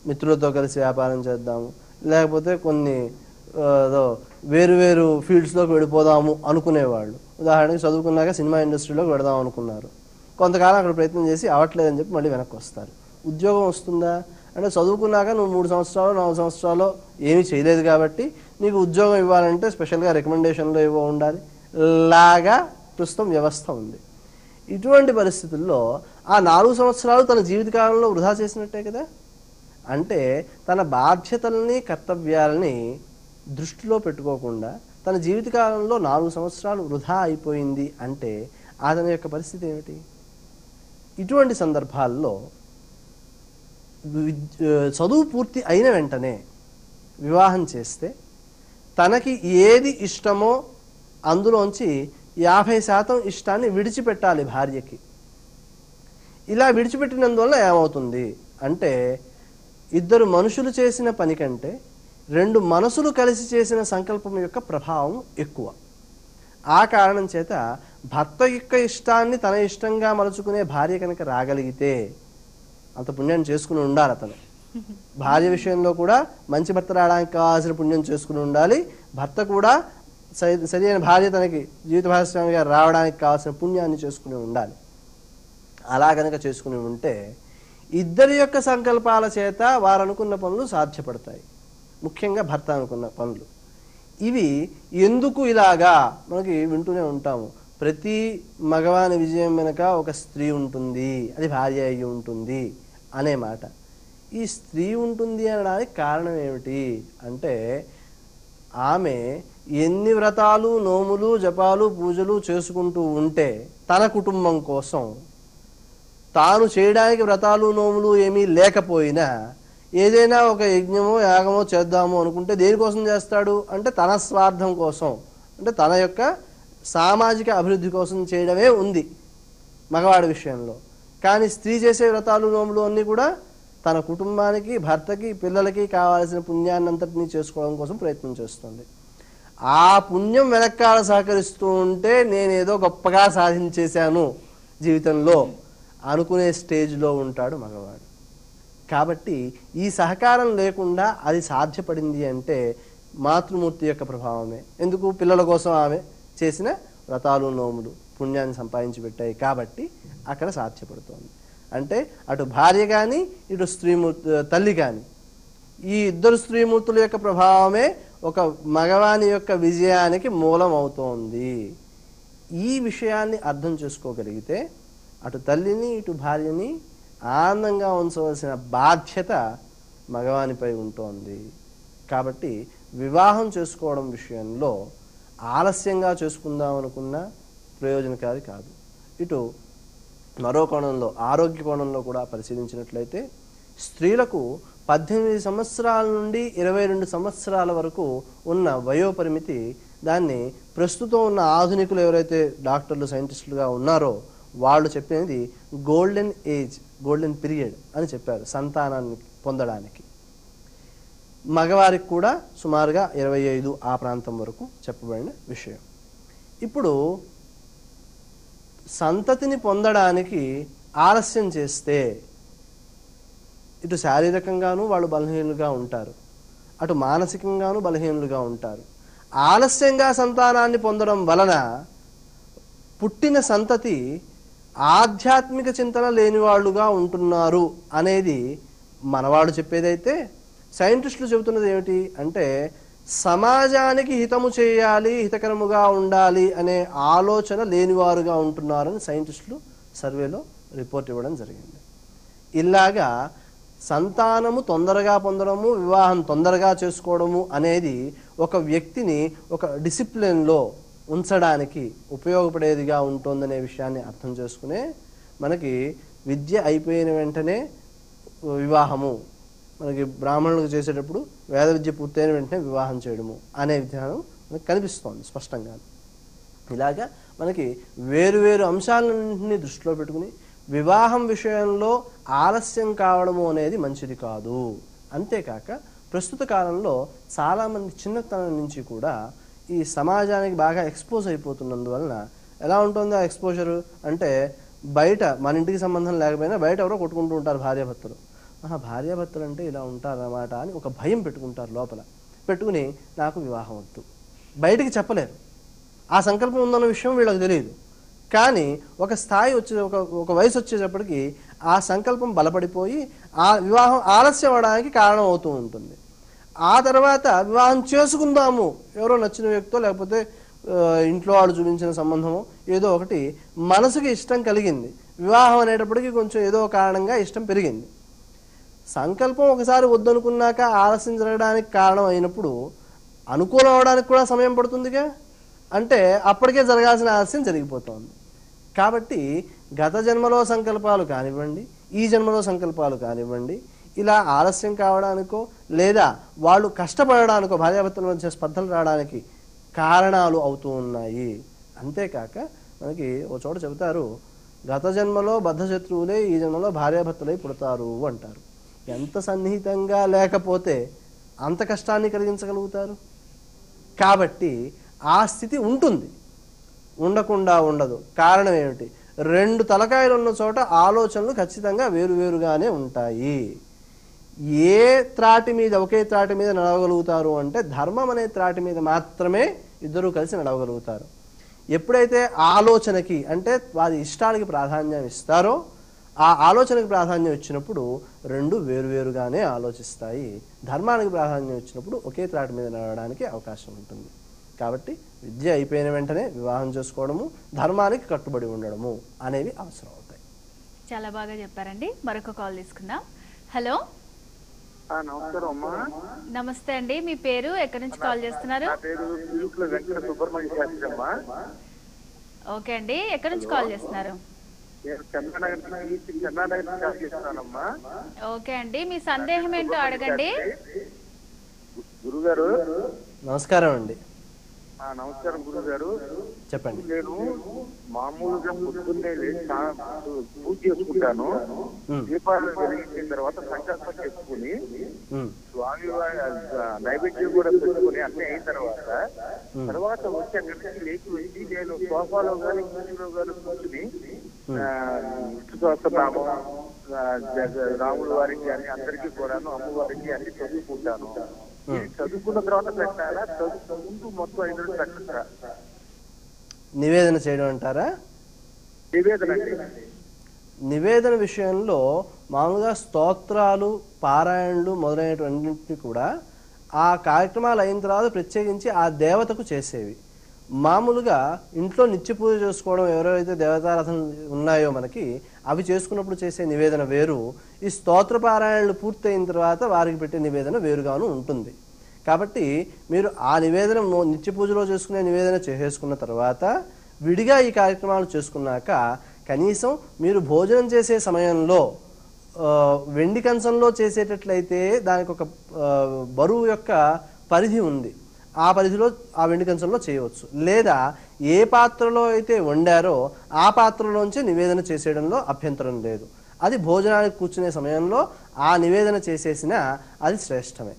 [SPEAKER 2] మిత్రులతో కలిసి వ్యాపారం చేద్దాము. లేకపోతే కొన్ని ఏదో వేరు వేరు ఫీల్డ్స్లోకి వెళ్ళిపోదాము అనుకునేవాళ్ళు. ఉదాహరణకి చదువుకున్నాక సినిమా ఇండస్ట్రీలోకి వెళదాం అనుకున్నారు. కొంతకాలం అక్కడ ప్రయత్నం చేసి అవట్లేదని చెప్పి మళ్ళీ వెనక్కి వస్తారు. ఉద్యోగం వస్తుందా? అంటే చదువుకున్నాక నువ్వు మూడు సంవత్సరాలు నాలుగు సంవత్సరాలు ఏమీ చేయలేదు కాబట్టి నీకు ఉద్యోగం ఇవ్వాలంటే స్పెషల్గా రికమెండేషన్లో ఇవ్వ ఉండాలి. లాగా ప్రస్తుతం వ్యవస్థ ఉంది. ఇటువంటి పరిస్థితుల్లో ఆ నాలుగు సంవత్సరాలు తన జీవితకాలంలో వృధా చేసినట్టే కదా? అంటే తన బాధ్యతల్ని కర్తవ్యాలని దృష్టిలో పెట్టుకోకుండా తన జీవితకాలంలో నాలుగు సంవత్సరాలు వృధా అయిపోయింది అంటే అతని యొక్క పరిస్థితి ఏమిటి? ఇటువంటి సందర్భాల్లో చదువు పూర్తి అయిన వెంటనే వివాహం చేస్తే తనకి ఏది ఇష్టమో అందులోంచి యాభై శాతం ఇష్టాన్ని విడిచిపెట్టాలి భార్యకి. ఇలా విడిచిపెట్టినందువల్ల ఏమవుతుంది అంటే ఇద్దరు మనుషులు చేసిన పని కంటే రెండు మనసులు కలిసి చేసిన సంకల్పం యొక్క ప్రభావం ఎక్కువ. ఆ కారణం చేత భర్త యొక్క ఇష్టాన్ని తన ఇష్టంగా మలుచుకునే భార్య కనుక రాగలిగితే అంత పుణ్యం చేసుకుని ఉండాలి అతను. భార్య విషయంలో కూడా మంచి భర్త రావడానికి కావాల్సిన పుణ్యం చేసుకుని ఉండాలి. భర్త కూడా సరి సరైన భార్య తనకి జీవిత భాగస్వామిగా రావడానికి కావాల్సిన పుణ్యాన్ని చేసుకుని ఉండాలి. అలా కనుక చేసుకుని ఉంటే ఇద్దరి యొక్క సంకల్పాల చేత వారు అనుకున్న పనులు సాధ్యపడతాయి. ముఖ్యంగా భర్త అనుకున్న పనులు. ఇవి ఎందుకు ఇలాగా? మనకి వింటూనే ఉంటాము. ప్రతి మగవాని విజయం వెనుక ఒక స్త్రీ ఉంటుంది. అది భార్య అయి ఉంటుంది అనే మాట. ఈ స్త్రీ ఉంటుంది అనడానికి కారణం ఏమిటి? అంటే ఆమె ఎన్ని వ్రతాలు నోములు జపాలు పూజలు చేసుకుంటూ ఉంటే తన కుటుంబం కోసం తాను చేయడానికి వ్రతాలు నోములు ఏమీ లేకపోయినా ఏదైనా ఒక యజ్ఞమో యాగమో చేద్దాము అనుకుంటే దేనికోసం చేస్తాడు? అంటే తన స్వార్థం కోసం. అంటే తన యొక్క సామాజిక అభివృద్ధి కోసం చేయడమే ఉంది మగవాడి విషయంలో. కానీ స్త్రీ చేసే వ్రతాలు నోములు అన్నీ కూడా తన కుటుంబానికి భర్తకి పిల్లలకి కావాల్సిన పుణ్యాన్నంతటినీ చేసుకోవడం కోసం ప్రయత్నం చేస్తుంది. ఆ పుణ్యం వెనకాల సహకరిస్తూ ఉంటే నేనేదో గొప్పగా సాధించేశాను జీవితంలో అనుకునే స్టేజ్లో ఉంటాడు మగవాడు. కాబట్టి ఈ సహకారం లేకుండా అది సాధ్యపడింది అంటే మాతృమూర్తి యొక్క ప్రభావమే. ఎందుకు? పిల్లల కోసం ఆమె. చేసిన వ్రతాలు నోములు పుణ్యాన్ని సంపాదించి పెట్టాయి కాబట్టి అక్కడ సాధ్యపడుతోంది. అంటే అటు భార్య కానీ ఇటు స్త్రీమూర్తి తల్లి కానీ ఈ ఇద్దరు స్త్రీమూర్తుల యొక్క ప్రభావమే ఒక మగవాని యొక్క విజయానికి మూలం అవుతోంది ఈ విషయాన్ని అర్థం చేసుకోగలిగితే అటు తల్లిని ఇటు భార్యని ఆనందంగా ఉంచవలసిన బాధ్యత మగవానిపై ఉంటోంది. కాబట్టి వివాహం చేసుకోవడం విషయంలో ఆలస్యంగా చేసుకుందాం అనుకున్నా ప్రయోజనకారి కాదు. ఇటు మరో కోణంలో ఆరోగ్య కోణంలో కూడా పరిశీలించినట్లయితే స్త్రీలకు పద్దెనిమిది సంవత్సరాల నుండి ఇరవై రెండు సంవత్సరాల వరకు ఉన్న వయోపరిమితి దాన్ని ప్రస్తుతం ఉన్న ఆధునికులు ఎవరైతే డాక్టర్లు సైంటిస్టులుగా ఉన్నారో వాళ్ళు చెప్పినది గోల్డెన్ ఏజ్ గోల్డెన్ పీరియడ్ అని చెప్పారు సంతానాన్ని పొందడానికి. మగవారికి కూడా సుమారుగా ఇరవై ఐదు ఆ ప్రాంతం వరకు చెప్పబడిన విషయం. ఇప్పుడు సంతతిని పొందడానికి ఆలస్యం చేస్తే ఇటు శారీరకంగాను వాళ్ళు బలహీనులుగా ఉంటారు. అటు మానసికంగాను బలహీనులుగా ఉంటారు. ఆలస్యంగా సంతానాన్ని పొందడం వలన పుట్టిన సంతతి ఆధ్యాత్మిక చింతన లేని వాళ్ళుగా ఉంటున్నారు అనేది మనవాడు చెప్పేదైతే సైంటిస్టులు చెబుతున్నది ఏమిటి అంటే సమాజానికి హితము చేయాలి హితకరముగా ఉండాలి అనే ఆలోచన లేనివారుగా ఉంటున్నారని సైంటిస్టులు సర్వేలో రిపోర్ట్ ఇవ్వడం జరిగింది. ఇలాగా సంతానము తొందరగా పొందడము వివాహం తొందరగా చేసుకోవడము అనేది ఒక వ్యక్తిని ఒక డిసిప్లిన్లో ఉంచడానికి ఉపయోగపడేదిగా ఉంటుందనే విషయాన్ని అర్థం చేసుకునే మనకి విద్య అయిపోయిన వెంటనే వివాహము మనకి బ్రాహ్మణులకు చేసేటప్పుడు వేద విద్య పూర్తయిన వెంటనే వివాహం చేయడము అనే విధానం మనకు కనిపిస్తోంది స్పష్టంగా. ఇలాగా మనకి వేరు వేరు అంశాలన్నింటినీ దృష్టిలో పెట్టుకుని వివాహం విషయంలో ఆలస్యం కావడము అనేది మంచిది కాదు. అంతేకాక ప్రస్తుత కాలంలో చాలామంది చిన్నతనం నుంచి కూడా ఈ సమాజానికి బాగా ఎక్స్పోజ్ అయిపోతున్నందువలన ఎలా ఉంటుంది ఆ ఎక్స్పోజరు? అంటే బయట మన ఇంటికి సంబంధం లేకపోయినా బయట ఎవరో కొట్టుకుంటూ ఉంటారు భార్యాభర్తలు. ఆహా భార్యాభర్తలు అంటే ఇలా ఉంటారన్నమాట అని ఒక భయం పెట్టుకుంటారు లోపల. పెట్టుకుని నాకు వివాహం వద్దు. బయటికి చెప్పలేరు. ఆ సంకల్పం ఉందన్న విషయం వీళ్ళకి తెలియదు. కానీ ఒక స్థాయి వచ్చే ఒక ఒక వయసు వచ్చేటప్పటికి ఆ సంకల్పం బలపడిపోయి ఆ వివాహం ఆలస్యం అవడానికి కారణం అవుతూ ఉంటుంది. ఆ తర్వాత వివాహం చేసుకుందాము. ఎవరో నచ్చిన వ్యక్తో లేకపోతే ఇంట్లో వాళ్ళు చూపించిన సంబంధమో ఏదో ఒకటి మనసుకి ఇష్టం కలిగింది. వివాహం అనేటప్పటికీ కొంచెం ఏదో కారణంగా ఇష్టం పెరిగింది. సంకల్పం ఒకసారి వద్దనుకున్నాక ఆలస్యం జరగడానికి కారణం అయినప్పుడు అనుకూలం అవడానికి కూడా సమయం పడుతుందిగా? అంటే అప్పటికే జరగాల్సిన ఆలస్యం జరిగిపోతుంది. కాబట్టి గత జన్మలో సంకల్పాలు కానివ్వండి ఈ జన్మలో సంకల్పాలు కానివ్వండి ఇలా ఆలస్యం కావడానికో లేదా వాళ్ళు కష్టపడడానికో భార్యాభర్తల మధ్య స్పర్ధలు రావడానికి కారణాలు అవుతూ ఉన్నాయి. అంతేకాక మనకి ఓ చోట చెబుతారు గత జన్మలో బద్ధశత్రువులే ఈ జన్మలో భార్యాభర్తలై పుడతారు అంటారు. ఎంత సన్నిహితంగా లేకపోతే అంత కష్టాన్ని కలిగించగలుగుతారు? కాబట్టి ఆ స్థితి ఉంటుంది. ఉండకుండా ఉండదు. కారణం ఏమిటి? రెండు తలకాయలు ఉన్న చోట ఆలోచనలు ఖచ్చితంగా వేరువేరుగానే ఉంటాయి. ఏ త్రాటి మీద ఒకే త్రాటి మీద నడవగలుగుతారు అంటే ధర్మం అనే త్రాటి మీద మాత్రమే ఇద్దరూ కలిసి నడవగలుగుతారు. ఎప్పుడైతే ఆలోచనకి అంటే వారి ఇష్టాలకి ప్రాధాన్యం ఇస్తారో ఆ ఆలోచనకి ప్రాధాన్యం ఇచ్చినప్పుడు రెండు వేరువేరుగానే ఆలోచిస్తాయి. ధర్మానికి ప్రాధాన్యం ఇచ్చినప్పుడు ఒకే త్రాటి మీద నడవడానికి అవకాశం ఉంటుంది. కాబట్టి విద్య అయిపోయిన వెంటనే వివాహం చేసుకోవడము ధర్మానికి కట్టుబడి ఉండడము అనేవి అవసరం అవుతాయి.
[SPEAKER 1] చాలా బాగా చెప్పారండి. మరొక కాల్ తీసుకుందాం. హలో?
[SPEAKER 3] నమస్కారం అమ్మా.
[SPEAKER 1] నమస్తే అండి. మీ పేరు? ఎక్కడి నుంచి కాల్ చేస్తున్నారు?
[SPEAKER 3] నా పేరు పిలుపుల వెంకట సుబ్రహ్మణ్య శాస్త్రి అమ్మా.
[SPEAKER 1] ఓకే అండి. ఎక్కడి నుంచి కాల్ చేస్తున్నారు? ఓకే అండి మీ సందేహం ఏంటో అడగండి.
[SPEAKER 3] గురుగారు.
[SPEAKER 2] నమస్కారం అండి.
[SPEAKER 3] ఆ, నమస్కారం గురుగారు.
[SPEAKER 2] చెప్పండి.
[SPEAKER 3] నేను మామూలుగా పొద్దున్నే పూజ చేసుకుంటాను. దీపాలు వెలిగించిన తర్వాత సంకల్పం చేసుకుని స్వామి నైవేద్యం కూడా పెట్టుకుని అన్నీ అయిన తర్వాత తర్వాత వచ్చి అక్కడి నుంచి లేచి వచ్చి నేను సోఫాలో కానీ కుర్చీలో కానీ కూర్చుని జగ- రాముల వారికి కానీ అందరికీ కూడాను అమ్మవారికి అన్ని చదువుకుంటాను. చదువుకున్న తర్వాత పెట్టాలా? చదువుకుంటూ మొత్తం ఐదు రోజులు పెట్టచ్చా
[SPEAKER 2] నివేదన చేయడం అంటారా?
[SPEAKER 3] నివేదన
[SPEAKER 2] నివేదన విషయంలో మామూలుగా స్తోత్రాలు పారాయణలు మొదలైనటువంటివి కూడా ఆ కార్యక్రమాలు అయిన తర్వాత ప్రత్యేకించి ఆ దేవతకు చేసేవి. మామూలుగా ఇంట్లో నిత్య పూజ చేసుకోవడం ఎవరైతే దేవతారాధన ఉన్నాయో మనకి అవి చేసుకున్నప్పుడు చేసే నివేదన వేరు. ఈ స్తోత్ర పారాయణలు పూర్తయిన తర్వాత వారికి పెట్టే నివేదన వేరుగాను ఉంటుంది. కాబట్టి మీరు ఆ నివేదన నిత్య పూజలో చేసుకునే నివేదన చేసేసుకున్న తర్వాత విడిగా ఈ కార్యక్రమాలు చేసుకున్నాక కనీసం మీరు భోజనం చేసే సమయంలో వెండి కంచంలో చేసేటట్లయితే దానికి ఒక బరువు యొక్క పరిధి ఉంది. ఆ పరిధిలో ఆ వెండి కంచంలో చేయవచ్చు. లేదా ఏ పాత్రలో అయితే వండారో ఆ పాత్రలోంచి నివేదన చేసేయడంలో అభ్యంతరం లేదు. అది భోజనానికి కూర్చునే సమయంలో ఆ నివేదన చేసేసిన అది శ్రేష్టమే.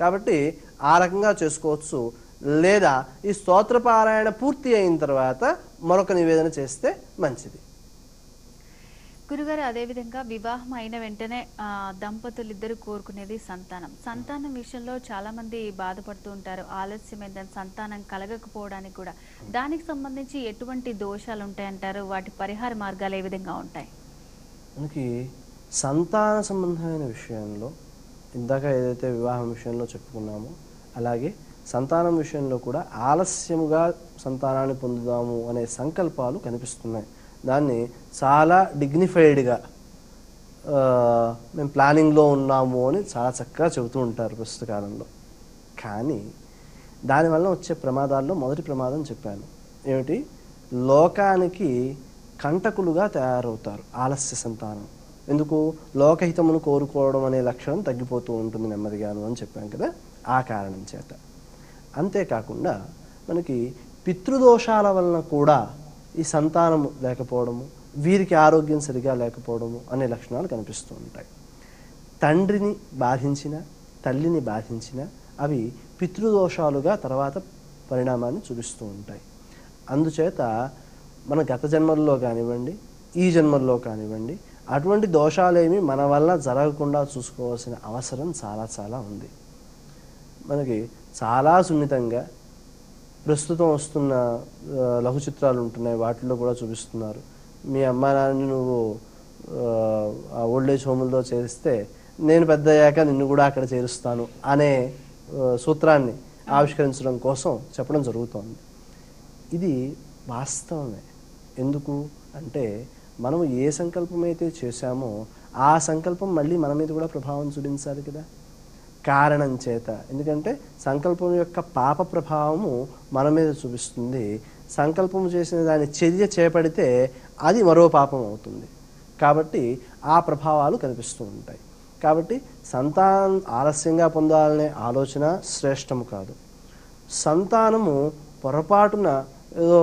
[SPEAKER 2] కాబట్టి ఆ రకంగా చేసుకోవచ్చు. లేదా ఈ స్తోత్రపారాయణ పూర్తి అయిన తర్వాత మరొక నివేదన చేస్తే మంచిది.
[SPEAKER 1] గురుగారు అదేవిధంగా వివాహం అయిన వెంటనే దంపతులు ఇద్దరు కోరుకునేది సంతానం. సంతానం విషయంలో చాలా మంది బాధపడుతూ ఉంటారు. ఆలస్యమైందని సంతానం కలగకపోవడానికి కూడా. దానికి సంబంధించి ఎటువంటి దోషాలు ఉంటాయంటారు? వాటి పరిహార మార్గాలు ఏ విధంగా ఉంటాయి?
[SPEAKER 2] మనకి సంతాన సంబంధమైన విషయంలో ఇందాక ఏదైతే వివాహం విషయంలో చెప్పుకున్నామో అలాగే సంతానం విషయంలో కూడా ఆలస్యముగా సంతానాన్ని పొందుదాము అనే సంకల్పాలు కనిపిస్తున్నాయి. దాన్ని చాలా డిగ్నిఫైడ్గా మేము ప్లానింగ్లో ఉన్నాము అని చాలా చక్కగా చెబుతూ ఉంటారు ప్రస్తుత కాలంలో కానీ దానివల్ల వచ్చే ప్రమాదాల్లో మొదటి ప్రమాదం చెప్పాను. ఏమిటి? లోకానికి కంటకులుగా తయారవుతారు ఆలస్య సంతానం. ఎందుకు? లోకహితమును కోరుకోవడం అనే లక్షణం తగ్గిపోతూ ఉంటుంది నెమ్మదిగాను అని చెప్పాం కదా? ఆ కారణం చేత. అంతేకాకుండా మనకి పితృదోషాల వలన కూడా ఈ సంతానము లేకపోవడము వీరికి ఆరోగ్యం సరిగా లేకపోవడము అనే లక్షణాలు కనిపిస్తూ ఉంటాయి. తండ్రిని బాధించిన తల్లిని బాధించిన అవి పితృదోషాలుగా తర్వాత పరిణామాన్ని చూపిస్తూ ఉంటాయి. అందుచేత మన గత జన్మల్లో కానివ్వండి ఈ జన్మల్లో కానివ్వండి అటువంటి దోషాలేమి మన వల్ల జరగకుండా చూసుకోవాల్సిన అవసరం చాలా చాలా ఉంది. మనకి చాలా సున్నితంగా ప్రస్తుతం వస్తున్న లఘు చిత్రాలు ఉంటున్నాయి. వాటిల్లో కూడా చూపిస్తున్నారు. మీ అమ్మా నాన్నని నువ్వు ఆ, ఓల్డేజ్ ఓల్డ్ ఏజ్ హోముల్లో చేరిస్తే నేను పెద్ద అయ్యాక నిన్ను కూడా అక్కడ చేరుస్తాను అనే సూత్రాన్ని ఆవిష్కరించడం కోసం చెప్పడం జరుగుతోంది. ఇది వాస్తవమే. ఎందుకు అంటే మనం ఏ సంకల్పం అయితే చేశామో ఆ సంకల్పం మళ్ళీ మన మీద కూడా ప్రభావం చూపించాలి కదా. కారణం చేత. ఎందుకంటే సంకల్పం యొక్క పాప ప్రభావము మన మీద చూపిస్తుంది. సంకల్పం చేసిన దాని చర్య చేపడితే అది మరో పాపం అవుతుంది. కాబట్టి ఆ ప్రభావాలు కనిపిస్తూ ఉంటాయి. కాబట్టి సంతానం ఆలస్యంగా పొందాలనే ఆలోచన శ్రేష్టము కాదు. సంతానము పొరపాటున ఏదో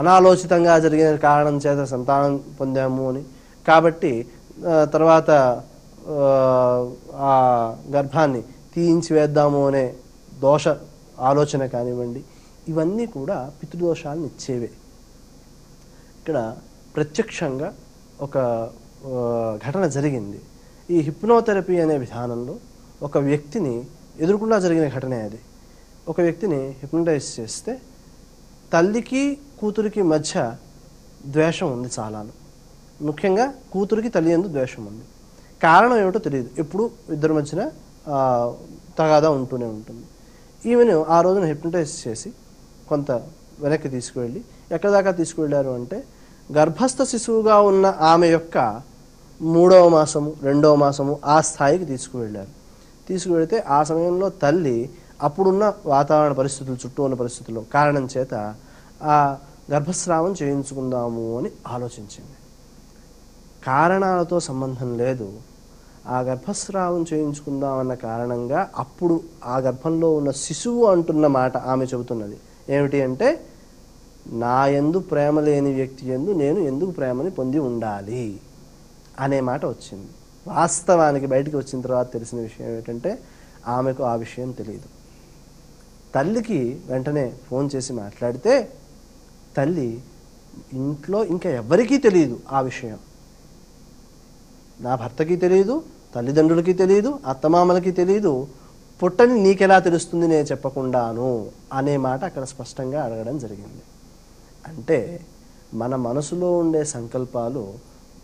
[SPEAKER 2] అనాలోచితంగా జరిగిన కారణం చేత సంతానం పొందాము అని. కాబట్టి తర్వాత ఆ, గర్భాన్ని తీయించి వేద్దాము అనే దోష ఆలోచన కానివ్వండి ఇవన్నీ కూడా పితృదోషాలను ఇచ్చేవే. ఇక్కడ ప్రత్యక్షంగా ఒక ఘటన జరిగింది. ఈ హిప్నోథెరపీ అనే విధానంలో ఒక వ్యక్తిని ఎదురుకుండా జరిగిన ఘటనే అది. ఒక వ్యక్తిని హిప్నటైజ్ చేస్తే తల్లికి కూతురికి మధ్య ద్వేషం ఉంది చాలాను. ముఖ్యంగా కూతురికి తల్లి ఎందు ద్వేషం ఉంది. కారణం ఏమిటో తెలియదు. ఎప్పుడు ఇద్దరి మధ్యన తగాదా ఉంటూనే ఉంటుంది. ఈమెను ఆ రోజున హిప్నటైజ్ చేసి కొంత వెనక్కి తీసుకువెళ్ళి ఎక్కడి దాకా తీసుకువెళ్ళారు అంటే గర్భస్థ శిశువుగా ఉన్న ఆమె యొక్క మూడవ మాసము రెండవ మాసము ఆ స్థాయికి తీసుకువెళ్ళారు. తీసుకువెళితే ఆ సమయంలో తల్లి అప్పుడున్న వాతావరణ పరిస్థితులు చుట్టూ ఉన్న పరిస్థితుల్లో కారణం చేత ఆ గర్భస్రావం చేయించుకుందాము అని ఆలోచించింది. కారణాలతో సంబంధం లేదు. ఆ గర్భస్రావం చేయించుకుందామన్న కారణంగా అప్పుడు ఆ గర్భంలో ఉన్న శిశువు అంటున్న మాట ఆమె చెబుతున్నది. ఏమిటి అంటే నా ఎందు ప్రేమ లేని వ్యక్తి ఎందు నేను ఎందుకు ప్రేమని పొంది ఉండాలి? అనే మాట వచ్చింది. వాస్తవానికి బయటికి వచ్చిన తర్వాత తెలిసిన విషయం ఏమిటంటే ఆమెకు ఆ విషయం తెలియదు తల్లికి వెంటనే ఫోన్ చేసి మాట్లాడితే తల్లి ఇంట్లో ఇంకా ఎవరికీ తెలియదు ఆ విషయం. నా భర్తకి తెలియదు తల్లిదండ్రులకి తెలియదు అత్తమామలకి తెలియదు పుట్టని నీకెలా తెలుస్తుంది నేను చెప్పకుండాను అనే మాట అక్కడ స్పష్టంగా అడగడం జరిగింది. అంటే మన మనసులో ఉండే సంకల్పాలు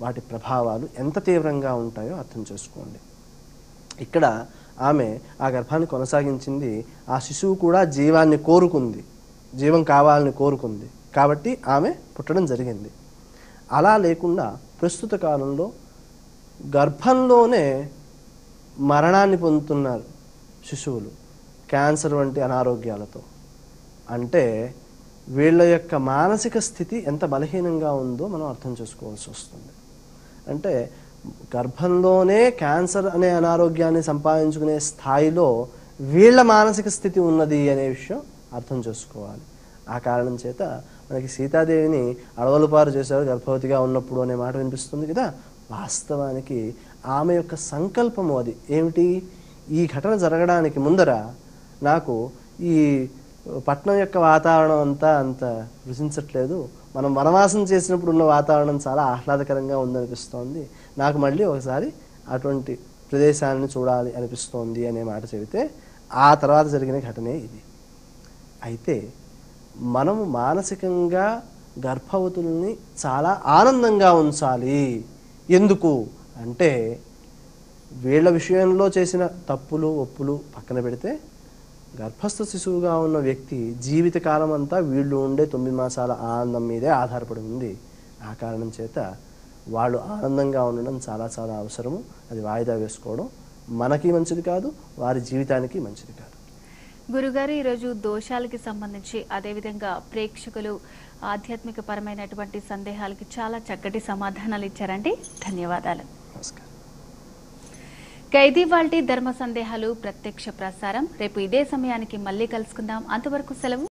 [SPEAKER 2] వాటి ప్రభావాలు ఎంత తీవ్రంగా ఉంటాయో అర్థం చేసుకోండి. ఇక్కడ ఆమె ఆ గర్భాన్ని కొనసాగించింది. ఆ శిశువు కూడా జీవాన్ని కోరుకుంది. జీవం కావాలని కోరుకుంది. కాబట్టి ఆమె పుట్టడం జరిగింది. అలా లేకుండా ప్రస్తుత కాలంలో గర్భంలోనే మరణాన్ని పొందుతున్నారు శిశువులు క్యాన్సర్ వంటి అనారోగ్యాలతో. అంటే వీళ్ళ యొక్క మానసిక స్థితి ఎంత బలహీనంగా ఉందో మనం అర్థం చేసుకోవాల్సి వస్తుంది. అంటే గర్భంలోనే క్యాన్సర్ అనే అనారోగ్యాన్ని సంపాదించుకునే స్థాయిలో వీళ్ళ మానసిక స్థితి ఉన్నది అనే విషయం అర్థం చేసుకోవాలి. ఆ కారణం చేత మనకి సీతాదేవిని అడవలు పారు చేశారు గర్భవతిగా ఉన్నప్పుడు అనే మాట వినిపిస్తుంది కదా. వాస్తవానికి ఆమె యొక్క సంకల్పము అది. ఏమిటి? ఈ ఘటన జరగడానికి ముందర నాకు ఈ పట్నం యొక్క వాతావరణం అంతా అంత రుచించట్లేదు మనం వనవాసం చేసినప్పుడు ఉన్న వాతావరణం చాలా ఆహ్లాదకరంగా ఉందనిపిస్తోంది. నాకు మళ్ళీ ఒకసారి అటువంటి ప్రదేశాన్ని చూడాలి అనిపిస్తోంది అనే మాట చెబితే ఆ తర్వాత జరిగిన ఘటనే ఇది. అయితే మనము మానసికంగా గర్భవతుల్ని చాలా ఆనందంగా ఉంచాలి. ఎందుకు అంటే వీళ్ళ విషయంలో చేసిన తప్పులు ఒప్పులు పక్కన పెడితే గర్భస్థ శిశువుగా ఉన్న వ్యక్తి జీవితకాలం అంతా వీళ్ళు ఉండే తొమ్మిది మాసాల ఆనందం మీదే ఆధారపడి ఉంది. ఆ కారణం చేత వాళ్ళు ఆనందంగా ఉండడం చాలా చాలా అవసరము. అది వాయిదా వేసుకోవడం మనకి మంచిది కాదు వారి జీవితానికి మంచిది కాదు.
[SPEAKER 1] గురుగారు ఈరోజు దోషాలకి సంబంధించి అదేవిధంగా ప్రేక్షకులు ఆధ్యాత్మిక పరమైనటువంటి సందేహాలకి చాలా చక్కటి సమాధానాలు ఇచ్చారండి. ధన్యవాదాలు.
[SPEAKER 2] నమస్కారం.
[SPEAKER 1] ఖైదీ వాల్టీ ధర్మ సందేహాలు ప్రత్యక్ష ప్రసారం. రేపు ఇదే సమయానికి మళ్ళీ కలుసుకుందాం. అంతవరకు సెలవు.